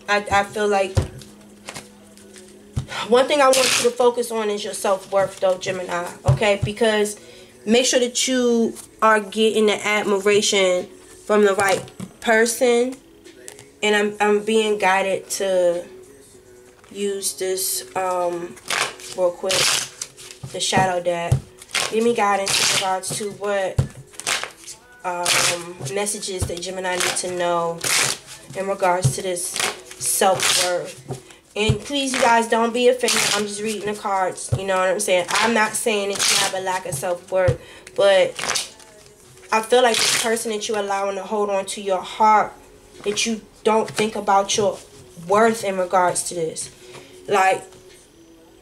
I, I feel like one thing I want you to focus on is your self-worth though, Gemini. Okay? Because make sure that you are getting the admiration from the right person and I'm, I'm being guided to use this um, real quick the shadow deck give me guidance in regards to what um, messages that Gemini need to know in regards to this self-worth and please, you guys, don't be offended. I'm just reading the cards. You know what I'm saying? I'm not saying that you have a lack of self-worth. But I feel like this person that you're allowing to hold on to your heart, that you don't think about your worth in regards to this. Like,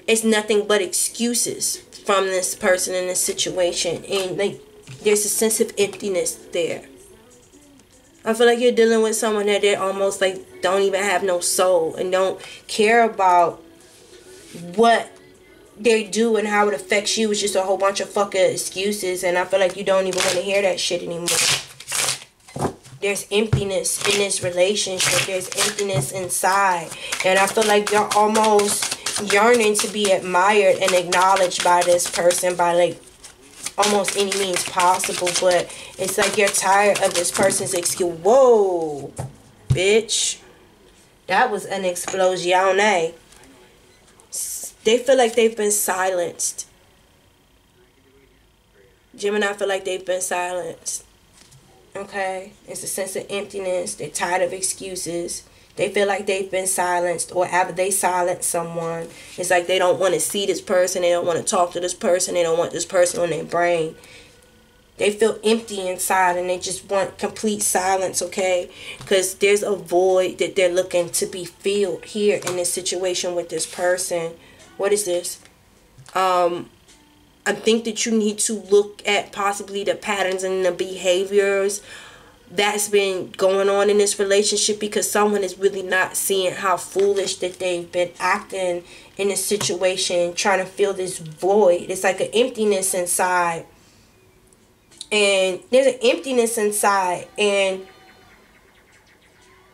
it's nothing but excuses from this person in this situation. And, like, there's a sense of emptiness there. I feel like you're dealing with someone that they almost like don't even have no soul and don't care about what they do and how it affects you. It's just a whole bunch of fucking excuses and I feel like you don't even want to hear that shit anymore. There's emptiness in this relationship. There's emptiness inside. And I feel like you're almost yearning to be admired and acknowledged by this person by like almost any means possible. But it's like you're tired of this person's excuse. Whoa, bitch. That was an explosion. They feel like they've been silenced. Gemini feel like they've been silenced. Okay? It's a sense of emptiness. They're tired of excuses. They feel like they've been silenced or after they silence someone, it's like they don't want to see this person. They don't want to talk to this person. They don't want this person on their brain. They feel empty inside and they just want complete silence, okay? Because there's a void that they're looking to be filled here in this situation with this person. What is this? Um, I think that you need to look at possibly the patterns and the behaviors that's been going on in this relationship because someone is really not seeing how foolish that they've been acting in a situation trying to fill this void. It's like an emptiness inside. And there's an emptiness inside and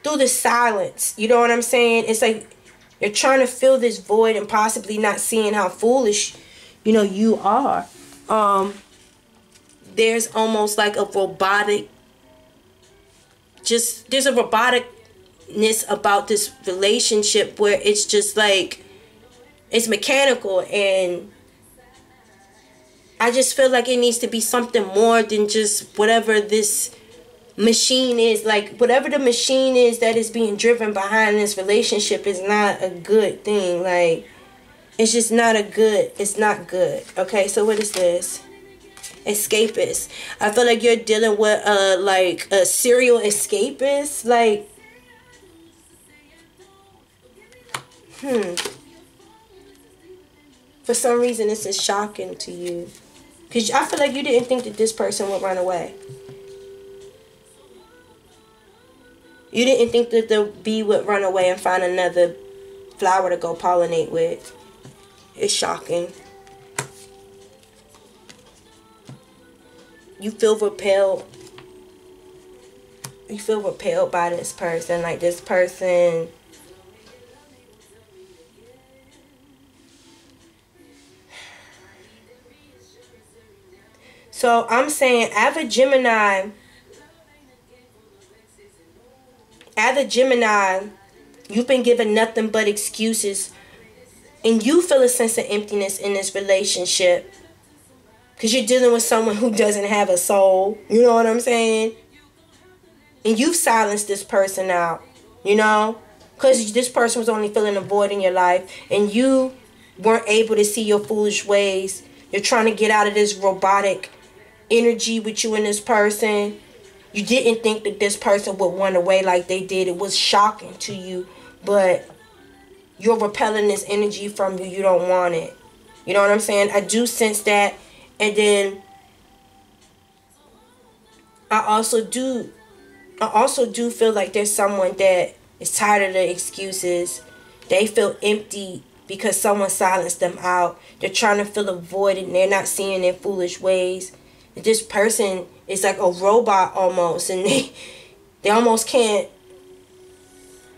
through the silence you know what i'm saying? It's like you're trying to fill this void and possibly not seeing how foolish you know you are. Um there's almost like a robotic just there's a roboticness about this relationship where it's just like it's mechanical and I just feel like it needs to be something more than just whatever this machine is like whatever the machine is that is being driven behind this relationship is not a good thing. Like it's just not a good it's not good. Okay so what is this? Escapist. I feel like you're dealing with a like a serial escapist like hmm. For some reason this is shocking to you. Because i feel like you didn't think that this person would run away You didn't think that the bee would run away and find another flower to go pollinate with. It's shocking. You feel repelled. You feel repelled by this person. Like this person... So I'm saying, a Gemini as a Gemini, you've been given nothing but excuses. And you feel a sense of emptiness in this relationship. Because you're dealing with someone who doesn't have a soul. You know what I'm saying? And you've silenced this person out. You know? Because this person was only filling a void in your life. And you weren't able to see your foolish ways. You're trying to get out of this robotic energy with you and this person you didn't think that this person would run away like they did. It was shocking to you, but you're repelling this energy from you. You don't want it. You know what I'm saying? I do sense that. And then I also do I also do feel like there's someone that is tired of the excuses. They feel empty because someone silenced them out. They're trying to fill a void and they're not seeing their foolish ways. This person it's like a robot almost and they they almost can't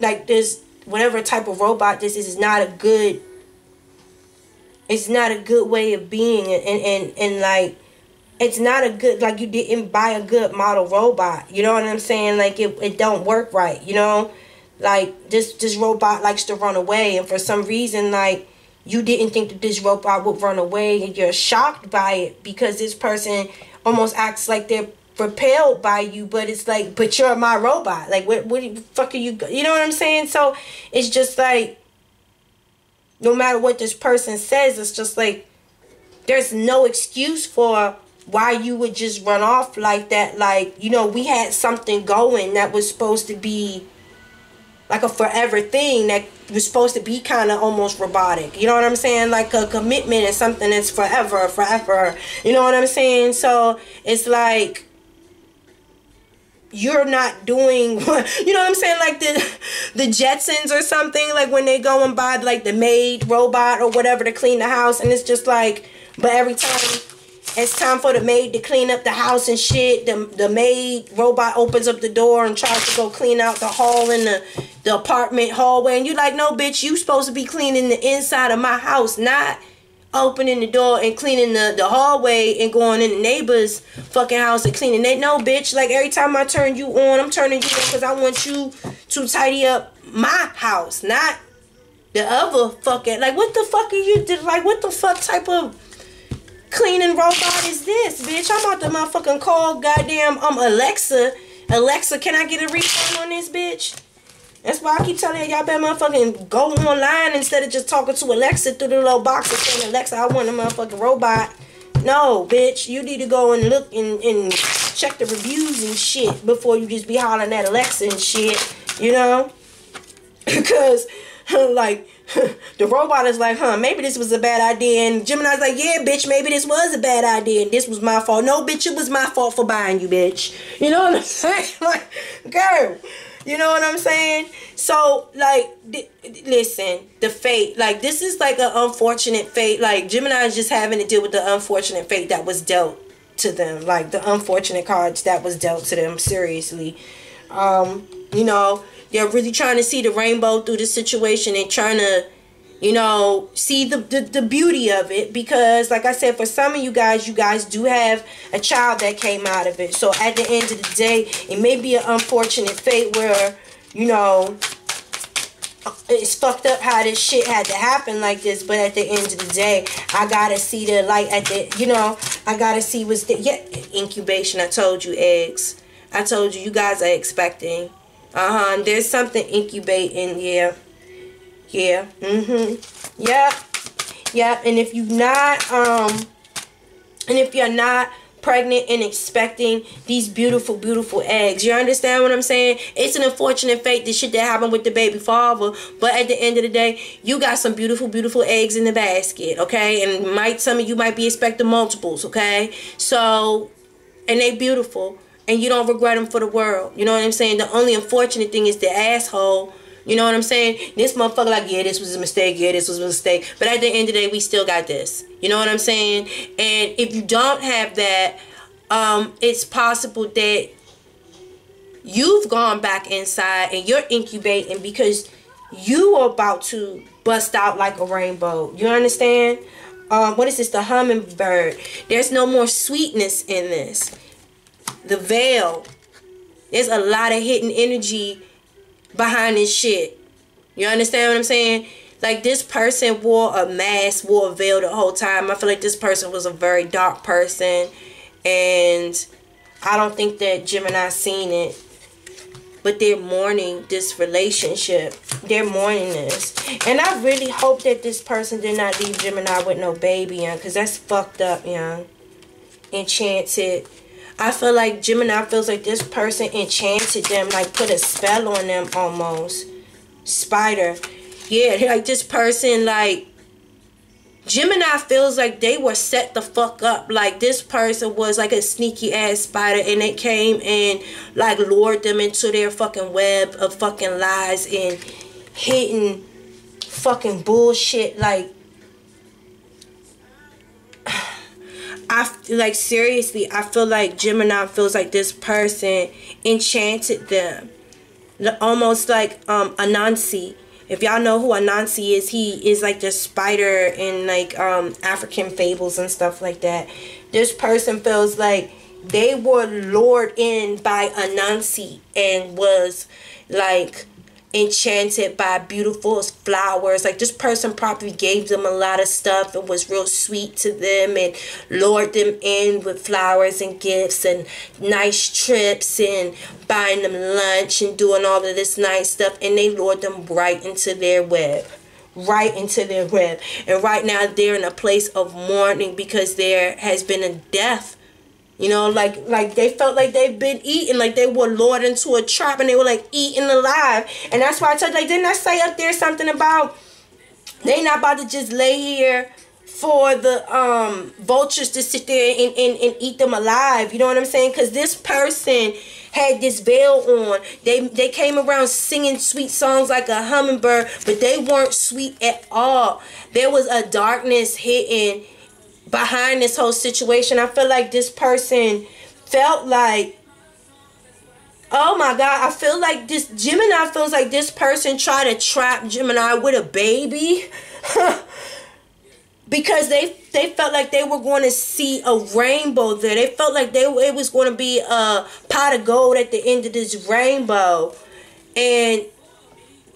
like this whatever type of robot this is is not a good it's not a good way of being and and, and, and like it's not a good like you didn't buy a good model robot you know what i'm saying? Like it, it don't work right you know? Like this this robot likes to run away and for some reason like you didn't think that this robot would run away and you're shocked by it because this person almost acts like they're repelled by you, but it's like, but you're my robot. Like, what, what the fuck are you, you know what I'm saying? So it's just like, no matter what this person says, it's just like, there's no excuse for why you would just run off like that. Like, you know, we had something going that was supposed to be like a forever thing that was supposed to be kind of almost robotic. You know what I'm saying? Like a commitment is something that's forever, forever. You know what I'm saying? So it's like you're not doing you know what I'm saying like the the Jetsons or something like when they go and buy like the maid robot or whatever to clean the house and it's just like but every time it's time for the maid to clean up the house and shit. The, the maid robot opens up the door and tries to go clean out the hall in the, the apartment hallway. And you like, no, bitch, you supposed to be cleaning the inside of my house, not opening the door and cleaning the, the hallway and going in the neighbor's fucking house and cleaning it. No, bitch. Like every time I turn you on, I'm turning you on because I want you to tidy up my house, not the other fucking. Like, what the fuck are you? Doing? Like, what the fuck type of cleaning robot is this, bitch? I'm about to motherfucking call goddamn um Alexa. Alexa, can I get a refund on this bitch? That's why I keep telling y'all better motherfucking go online instead of just talking to Alexa through the little box and saying, Alexa, I want a motherfucking robot. No, bitch, you need to go and look and, and check the reviews and shit before you just be hollering at Alexa and shit, you know? because, like, the robot is like, huh, maybe this was a bad idea. And Gemini's like, yeah, bitch, maybe this was a bad idea. And this was my fault. No, bitch, it was my fault for buying you, bitch. You know what I'm saying? like, girl, you know what I'm saying? So, like, listen, the fate, like, this is like an unfortunate fate. Like, Gemini's just having to deal with the unfortunate fate that was dealt to them. Like, the unfortunate cards that was dealt to them, seriously. Um, you know, they're really trying to see the rainbow through the situation and trying to you know see the, the, the beauty of it. Because like i said for some of you guys you guys do have a child that came out of it. So at the end of the day it may be an unfortunate fate where you know it's fucked up how this shit had to happen like this. But at the end of the day i gotta see the light at the you know i gotta see what's the yeah incubation. I told you eggs I told you, you guys are expecting. Uh-huh. There's something incubating. Yeah. Yeah. Mm-hmm. Yep. Yep. And if you're not, um, and if you're not pregnant and expecting these beautiful, beautiful eggs. You understand what I'm saying? It's an unfortunate fate, the shit that happened with the baby father. But at the end of the day, you got some beautiful, beautiful eggs in the basket, okay? And might some of you might be expecting multiples, okay? So, and they beautiful. And you don't regret them for the world. You know what I'm saying? The only unfortunate thing is the asshole you know what I'm saying? This motherfucker like, yeah, this was a mistake. Yeah, this was a mistake. But at the end of the day, we still got this. You know what I'm saying? And if you don't have that, um, it's possible that you've gone back inside and you're incubating because you are about to bust out like a rainbow. You understand? Um, what is this? The hummingbird. There's no more sweetness in this. The veil. There's a lot of hidden energy behind this shit. You understand what I'm saying? Like this person wore a mask, wore a veil the whole time. I feel like this person was a very dark person. And I don't think that Gemini seen it. But they're mourning this relationship. They're mourning this. And I really hope that this person did not leave Gemini with no baby, young. Because that's fucked up, young. Enchanted I feel like Gemini feels like this person enchanted them, like put a spell on them almost. Spider. Yeah, like this person, like, Gemini feels like they were set the fuck up. Like this person was like a sneaky ass spider and it came and like lured them into their fucking web of fucking lies and hidden fucking bullshit. Like I like seriously, I feel like Gemini feels like this person enchanted them. Almost like um Anansi. If y'all know who Anansi is, he is like the spider in like um African fables and stuff like that. This person feels like they were lured in by Anansi and was like enchanted by beautiful flowers. Like this person probably gave them a lot of stuff and was real sweet to them and lured them in with flowers and gifts and nice trips and buying them lunch and doing all of this nice stuff. And they lured them right into their web right into their web. And right now they're in a place of mourning because there has been a death you know, like like they felt like they've been eaten, like they were lured into a trap and they were like eaten alive. And that's why I told like didn't I say up there something about they not about to just lay here for the um vultures to sit there and, and, and eat them alive. You know what I'm saying? Because this person had this veil on. They they came around singing sweet songs like a hummingbird, but they weren't sweet at all. There was a darkness hidden behind this whole situation. I feel like this person felt like Oh my God, I feel like this Gemini feels like this person tried to trap Gemini with a baby. because they they felt like they were going to see a rainbow there. They felt like they it was going to be a pot of gold at the end of this rainbow. And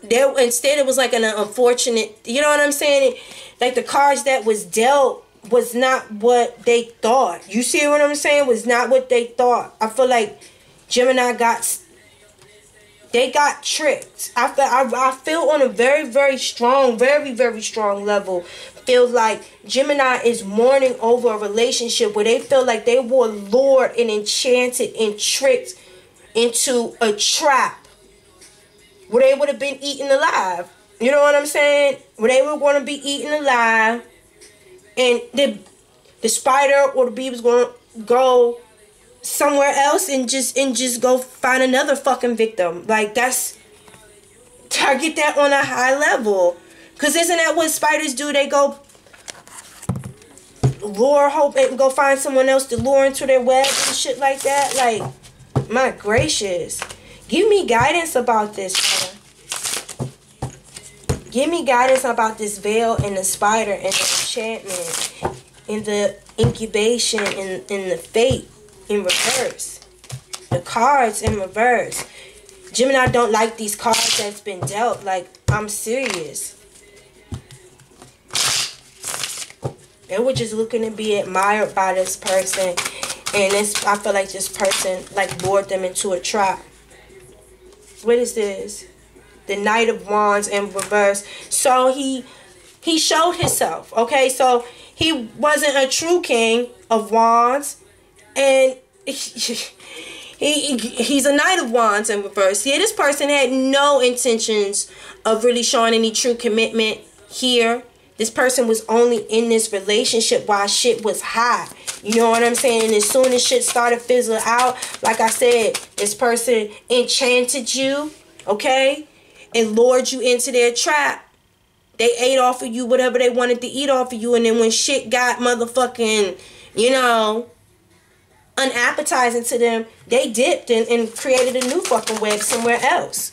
there instead it was like an unfortunate, you know what I'm saying? Like the cards that was dealt was not what they thought. You see what I'm saying? Was not what they thought. I feel like Gemini got they got tricked. I feel I, I feel on a very very strong, very very strong level. Feel like Gemini is mourning over a relationship where they feel like they were lured and enchanted and tricked into a trap where they would have been eaten alive. You know what I'm saying? Where they were going to be eaten alive and the the spider or the bee was gonna go somewhere else and just and just go find another fucking victim. Like that's target that on a high level. Cause isn't that what spiders do? They go lure hope and go find someone else to lure into their web and shit like that. Like, my gracious. Give me guidance about this. Give me guidance about this veil and the spider and the enchantment and the incubation and, and the fate in reverse. The cards in reverse. Gemini I don't like these cards that's been dealt. Like, I'm serious. They were just looking to be admired by this person. And it's, I feel like this person like bored them into a trap. What is this? The Knight of Wands in reverse. So he he showed himself. Okay, so he wasn't a true king of wands, and he, he he's a Knight of Wands in reverse. Yeah, this person had no intentions of really showing any true commitment here. This person was only in this relationship while shit was hot. You know what I'm saying? And as soon as shit started fizzling out, like I said, this person enchanted you, okay? And lured you into their trap. They ate off of you whatever they wanted to eat off of you. And then when shit got motherfucking, you know, unappetizing to them, they dipped and, and created a new fucking web somewhere else.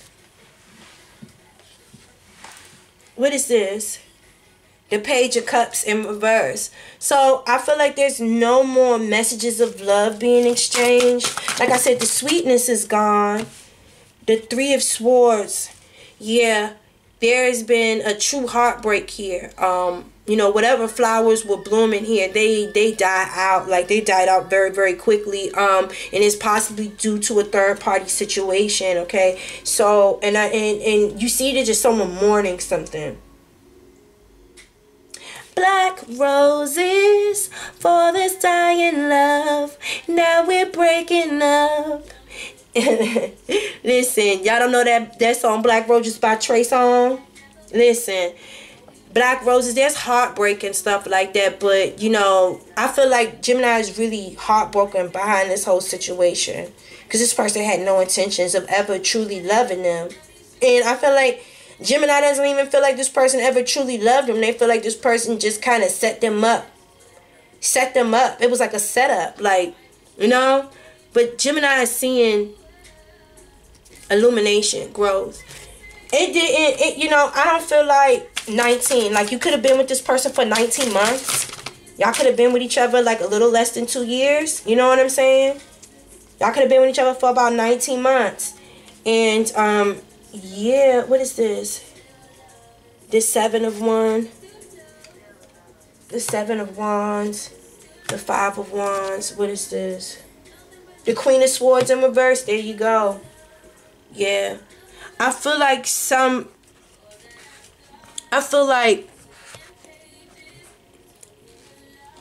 What is this? The Page of Cups in reverse. So I feel like there's no more messages of love being exchanged. Like I said, the sweetness is gone. The Three of Swords. Yeah, there has been a true heartbreak here. Um, you know, whatever flowers were blooming here, they they die out. Like they died out very very quickly. Um, and it's possibly due to a third party situation. Okay, so and I and and you see, there's just someone mourning something. Black roses for this dying love. Now we're breaking up. Listen, y'all don't know that that song Black Roses by Trey Songz? Listen, Black Roses, there's heartbreak and stuff like that, but you know, I feel like Gemini is really heartbroken behind this whole situation because this person had no intentions of ever truly loving them, and I feel like Gemini doesn't even feel like this person ever truly loved them. They feel like this person just kind of set them up, set them up. It was like a setup, like you know. But Gemini is seeing illumination, growth. It didn't, it, you know, I don't feel like 19. Like, you could have been with this person for 19 months. Y'all could have been with each other like a little less than two years. You know what I'm saying? Y'all could have been with each other for about 19 months. And, um, yeah, what is this? This seven of one. The seven of wands. The five of wands. What is this? The queen of swords in reverse. There you go. Yeah. I feel like some I feel like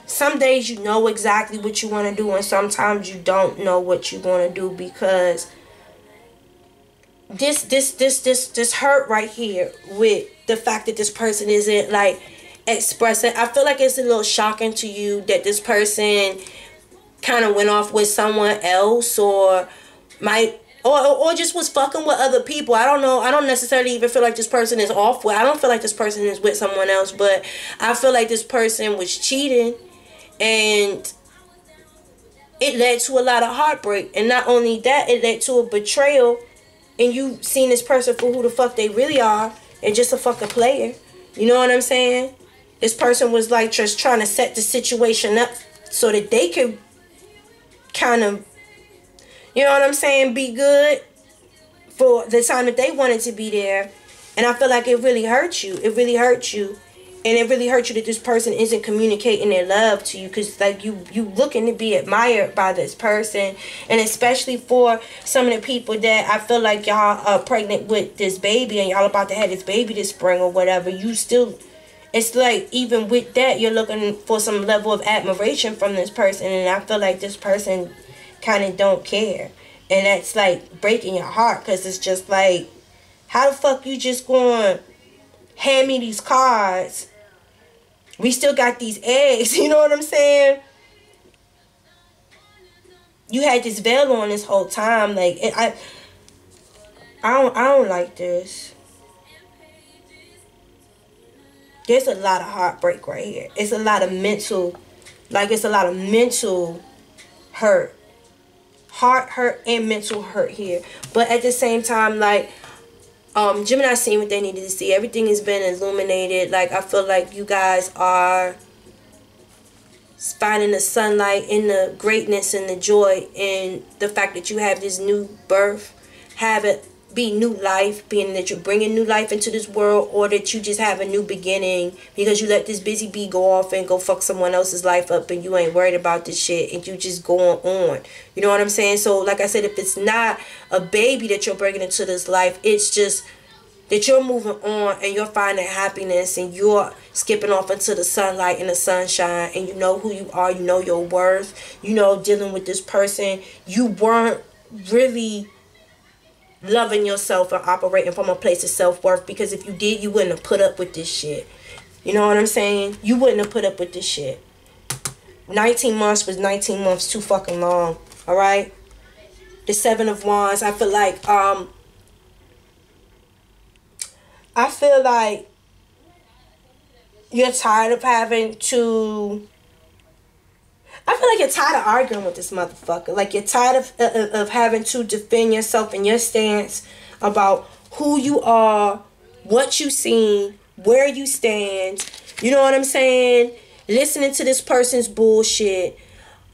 some days you know exactly what you want to do and sometimes you don't know what you want to do because this this this this this hurt right here with the fact that this person isn't like expressing I feel like it's a little shocking to you that this person kind of went off with someone else or might or, or just was fucking with other people. I don't know. I don't necessarily even feel like this person is off with. I don't feel like this person is with someone else, but I feel like this person was cheating and it led to a lot of heartbreak. And not only that, it led to a betrayal and you seen this person for who the fuck they really are and just a fucking player. You know what I'm saying? This person was like just trying to set the situation up so that they could kind of you know what I'm saying, be good for the time that they wanted to be there. And I feel like it really hurt you. It really hurt you. And it really hurt you that this person isn't communicating their love to you because like you you looking to be admired by this person and especially for some of the people that I feel like y'all are pregnant with this baby and y'all about to have this baby this spring or whatever you still it's like even with that you're looking for some level of admiration from this person and I feel like this person kind of don't care. And that's like breaking your heart because it's just like, how the fuck you just to hand me these cards? We still got these eggs, you know what I'm saying? You had this veil on this whole time, like it, I, I don't, I don't like this. There's a lot of heartbreak right here. It's a lot of mental, like it's a lot of mental hurt heart hurt and mental hurt here. But at the same time, like, um, Gemini seen what they needed to see. Everything has been illuminated. Like, I feel like you guys are finding the sunlight and the greatness and the joy and the fact that you have this new birth. Have it be new life, being that you're bringing new life into this world, or that you just have a new beginning because you let this busy bee go off and go fuck someone else's life up and you ain't worried about this shit and you just going on. You know what I'm saying? So, like I said, if it's not a baby that you're bringing into this life, it's just that you're moving on and you're finding happiness and you're skipping off into the sunlight and the sunshine and you know who you are, you know your worth, you know dealing with this person, you weren't really loving yourself and operating from a place of self-worth because if you did you wouldn't have put up with this shit. You know what i'm saying? You wouldn't have put up with this shit. 19 months was 19 months too fucking long all right? The seven of wands i feel like um i feel like you're tired of having to I feel like you're tired of arguing with this motherfucker. Like you're tired of, of, of having to defend yourself and your stance about who you are, what you seen, where you stand. You know what I'm saying? Listening to this person's bullshit.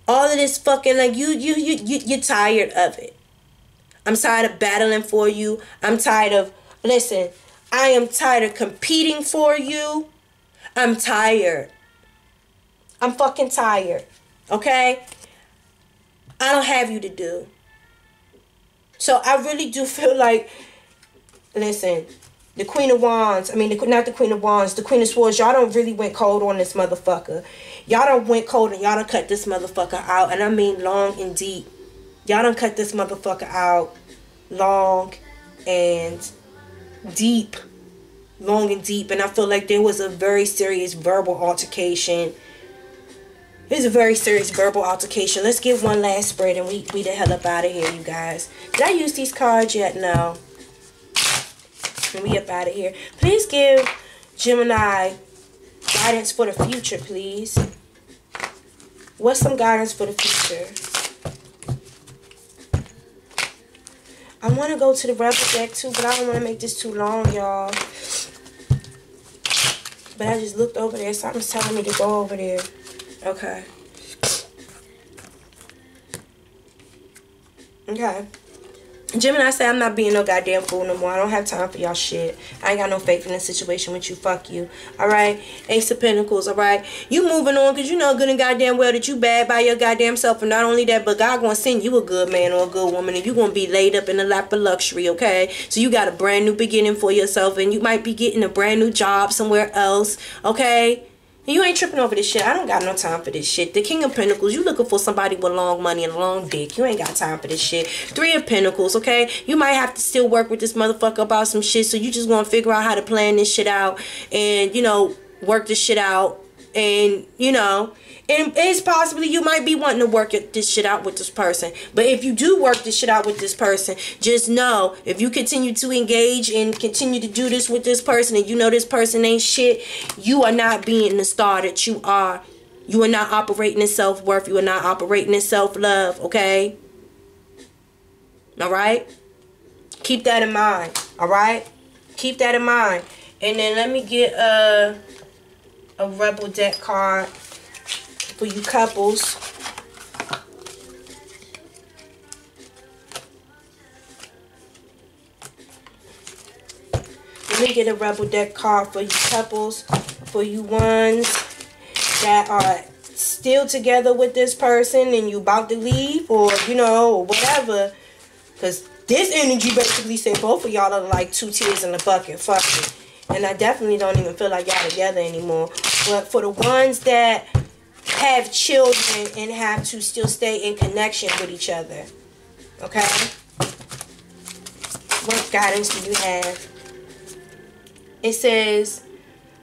All of this fucking like you you you you you're tired of it. I'm tired of battling for you. I'm tired of listen, I am tired of competing for you. I'm tired. I'm fucking tired. Okay? I don't have you to do. So I really do feel like, listen, the Queen of Wands, I mean, the, not the Queen of Wands, the Queen of Swords, y'all don't really went cold on this motherfucker. Y'all don't went cold and y'all don't cut this motherfucker out. And I mean long and deep. Y'all don't cut this motherfucker out long and deep. Long and deep. And I feel like there was a very serious verbal altercation it's a very serious verbal altercation. Let's get one last spread and we, we the hell up out of here, you guys. Did I use these cards yet? No. And we up out of here. Please give Gemini guidance for the future, please. What's some guidance for the future? I want to go to the Rebel deck too, but I don't want to make this too long, y'all. But I just looked over there. Something's telling me to go over there. Okay. Okay. Gemini say I'm not being no goddamn fool no more. I don't have time for y'all shit. I ain't got no faith in this situation with you. Fuck you. Alright? Ace of Pentacles, alright? You moving on because you know good and goddamn well that you bad by your goddamn self. And not only that, but God gonna send you a good man or a good woman. And you gonna be laid up in a lap of luxury, okay? So you got a brand new beginning for yourself. And you might be getting a brand new job somewhere else, okay? You ain't tripping over this shit. I don't got no time for this shit. The King of Pentacles, you looking for somebody with long money and a long dick. You ain't got time for this shit. Three of Pentacles, okay? You might have to still work with this motherfucker about some shit. So you just gonna figure out how to plan this shit out and, you know, work this shit out. And, you know, and it's possibly you might be wanting to work this shit out with this person. But if you do work this shit out with this person, just know if you continue to engage and continue to do this with this person and you know this person ain't shit, you are not being the star that you are. You are not operating in self-worth. You are not operating in self-love, okay? All right? Keep that in mind, all right? Keep that in mind. And then let me get a, a Rebel deck card for you couples. Let me get a Rebel deck card for you couples, for you ones that are still together with this person and you about to leave or, you know, whatever. Because this energy basically said both of y'all are like two tears in the bucket. Fuck it. And I definitely don't even feel like y'all together anymore. But for the ones that have children and have to still stay in connection with each other. Okay? What guidance do you have? It says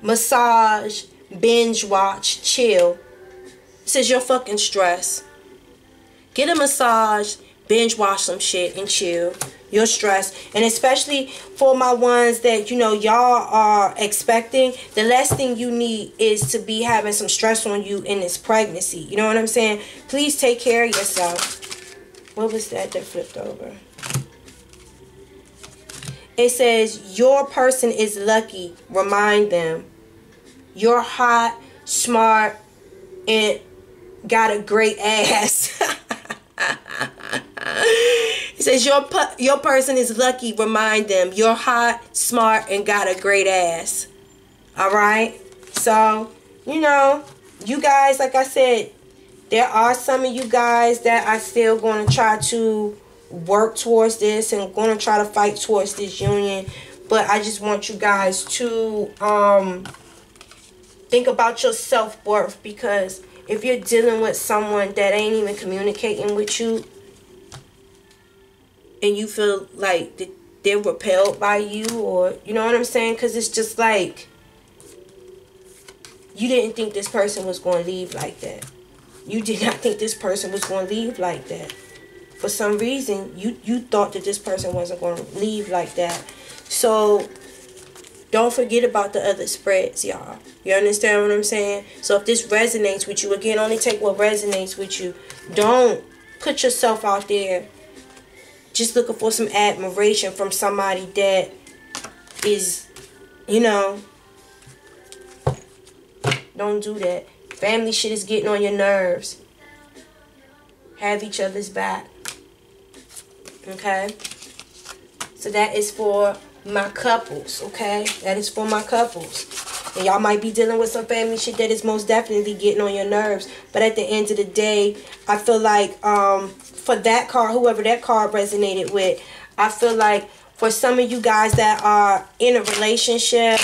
massage, binge watch, chill. It says you're fucking stressed. Get a massage, binge watch some shit and chill. Your stress. And especially for my ones that you know y'all are expecting the last thing you need is to be having some stress on you in this pregnancy. You know what i'm saying? Please take care of yourself. What was that that flipped over? It says your person is lucky. Remind them. You're hot smart and got a great ass Says says your your person is lucky, remind them you're hot, smart, and got a great ass. All right. So you know, you guys, like I said, there are some of you guys that are still going to try to work towards this and going to try to fight towards this union. But I just want you guys to um, think about your self-worth because if you're dealing with someone that ain't even communicating with you and you feel like they're repelled by you or you know what I'm saying because it's just like you didn't think this person was going to leave like that you did not think this person was going to leave like that for some reason you you thought that this person wasn't going to leave like that so don't forget about the other spreads, y'all. You understand what I'm saying? So if this resonates with you, again, only take what resonates with you. Don't put yourself out there just looking for some admiration from somebody that is, you know, don't do that. Family shit is getting on your nerves. Have each other's back. Okay? So that is for my couples, okay? That is for my couples. And y'all might be dealing with some family shit that is most definitely getting on your nerves. But at the end of the day, I feel like um, for that card, whoever that card resonated with, I feel like for some of you guys that are in a relationship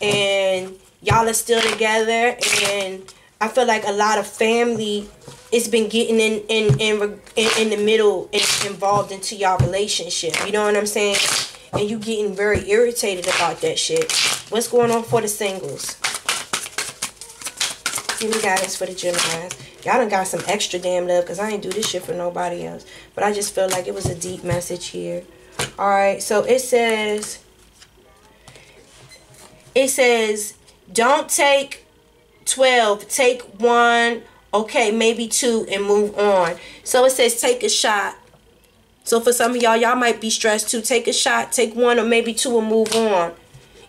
and y'all are still together and I feel like a lot of family it's been getting in in in in, in the middle and involved into y'all relationship. You know what I'm saying? And you getting very irritated about that shit. What's going on for the singles? Give me guidance for the Geminis. Y'all done got some extra damn love because I ain't do this shit for nobody else. But I just feel like it was a deep message here. Alright, so it says... It says, don't take 12. Take one, okay, maybe two, and move on. So it says take a shot so for some of y'all, y'all might be stressed too. Take a shot, take one or maybe two and move on.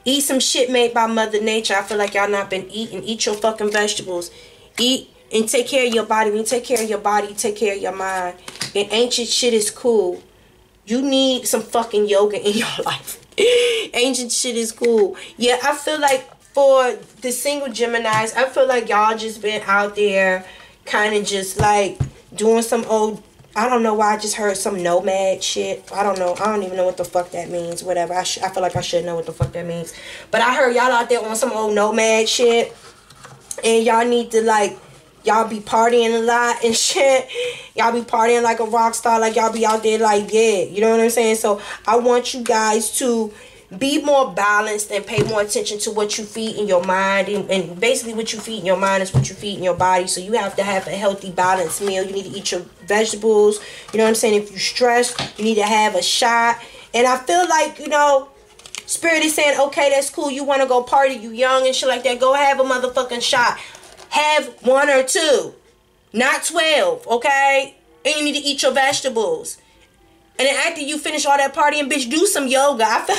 Eat some shit made by Mother Nature. I feel like y'all not been eating. Eat your fucking vegetables. Eat and take care of your body. When you take care of your body, take care of your mind. And ancient shit is cool. You need some fucking yoga in your life. ancient shit is cool. Yeah, I feel like for the single Geminis, I feel like y'all just been out there kind of just like doing some old I don't know why I just heard some nomad shit. I don't know. I don't even know what the fuck that means. Whatever. I, I feel like I should know what the fuck that means. But I heard y'all out there on some old nomad shit. And y'all need to like, y'all be partying a lot and shit. Y'all be partying like a rock star. Like y'all be out there like, yeah. You know what I'm saying? So I want you guys to be more balanced and pay more attention to what you feed in your mind. And, and, basically what you feed in your mind is what you feed in your body. So you have to have a healthy balanced meal. You need to eat your vegetables. You know what i'm saying? If you're stressed you need to have a shot. And i feel like you know spirit is saying okay that's cool. You want to go party. You young and shit like that. Go have a motherfucking shot. Have one or two. Not 12 okay? And you need to eat your vegetables. And then after you finish all that partying bitch do some yoga. I feel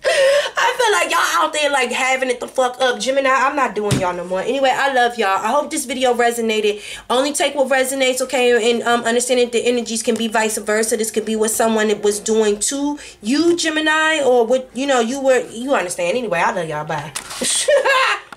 I feel like y'all out there like having it the fuck up. Gemini, I'm not doing y'all no more. Anyway, I love y'all. I hope this video resonated. Only take what resonates, okay? And um, understanding the energies can be vice versa. This could be what someone was doing to you, Gemini, or what, you know, you were, you understand. Anyway, I love y'all. Bye.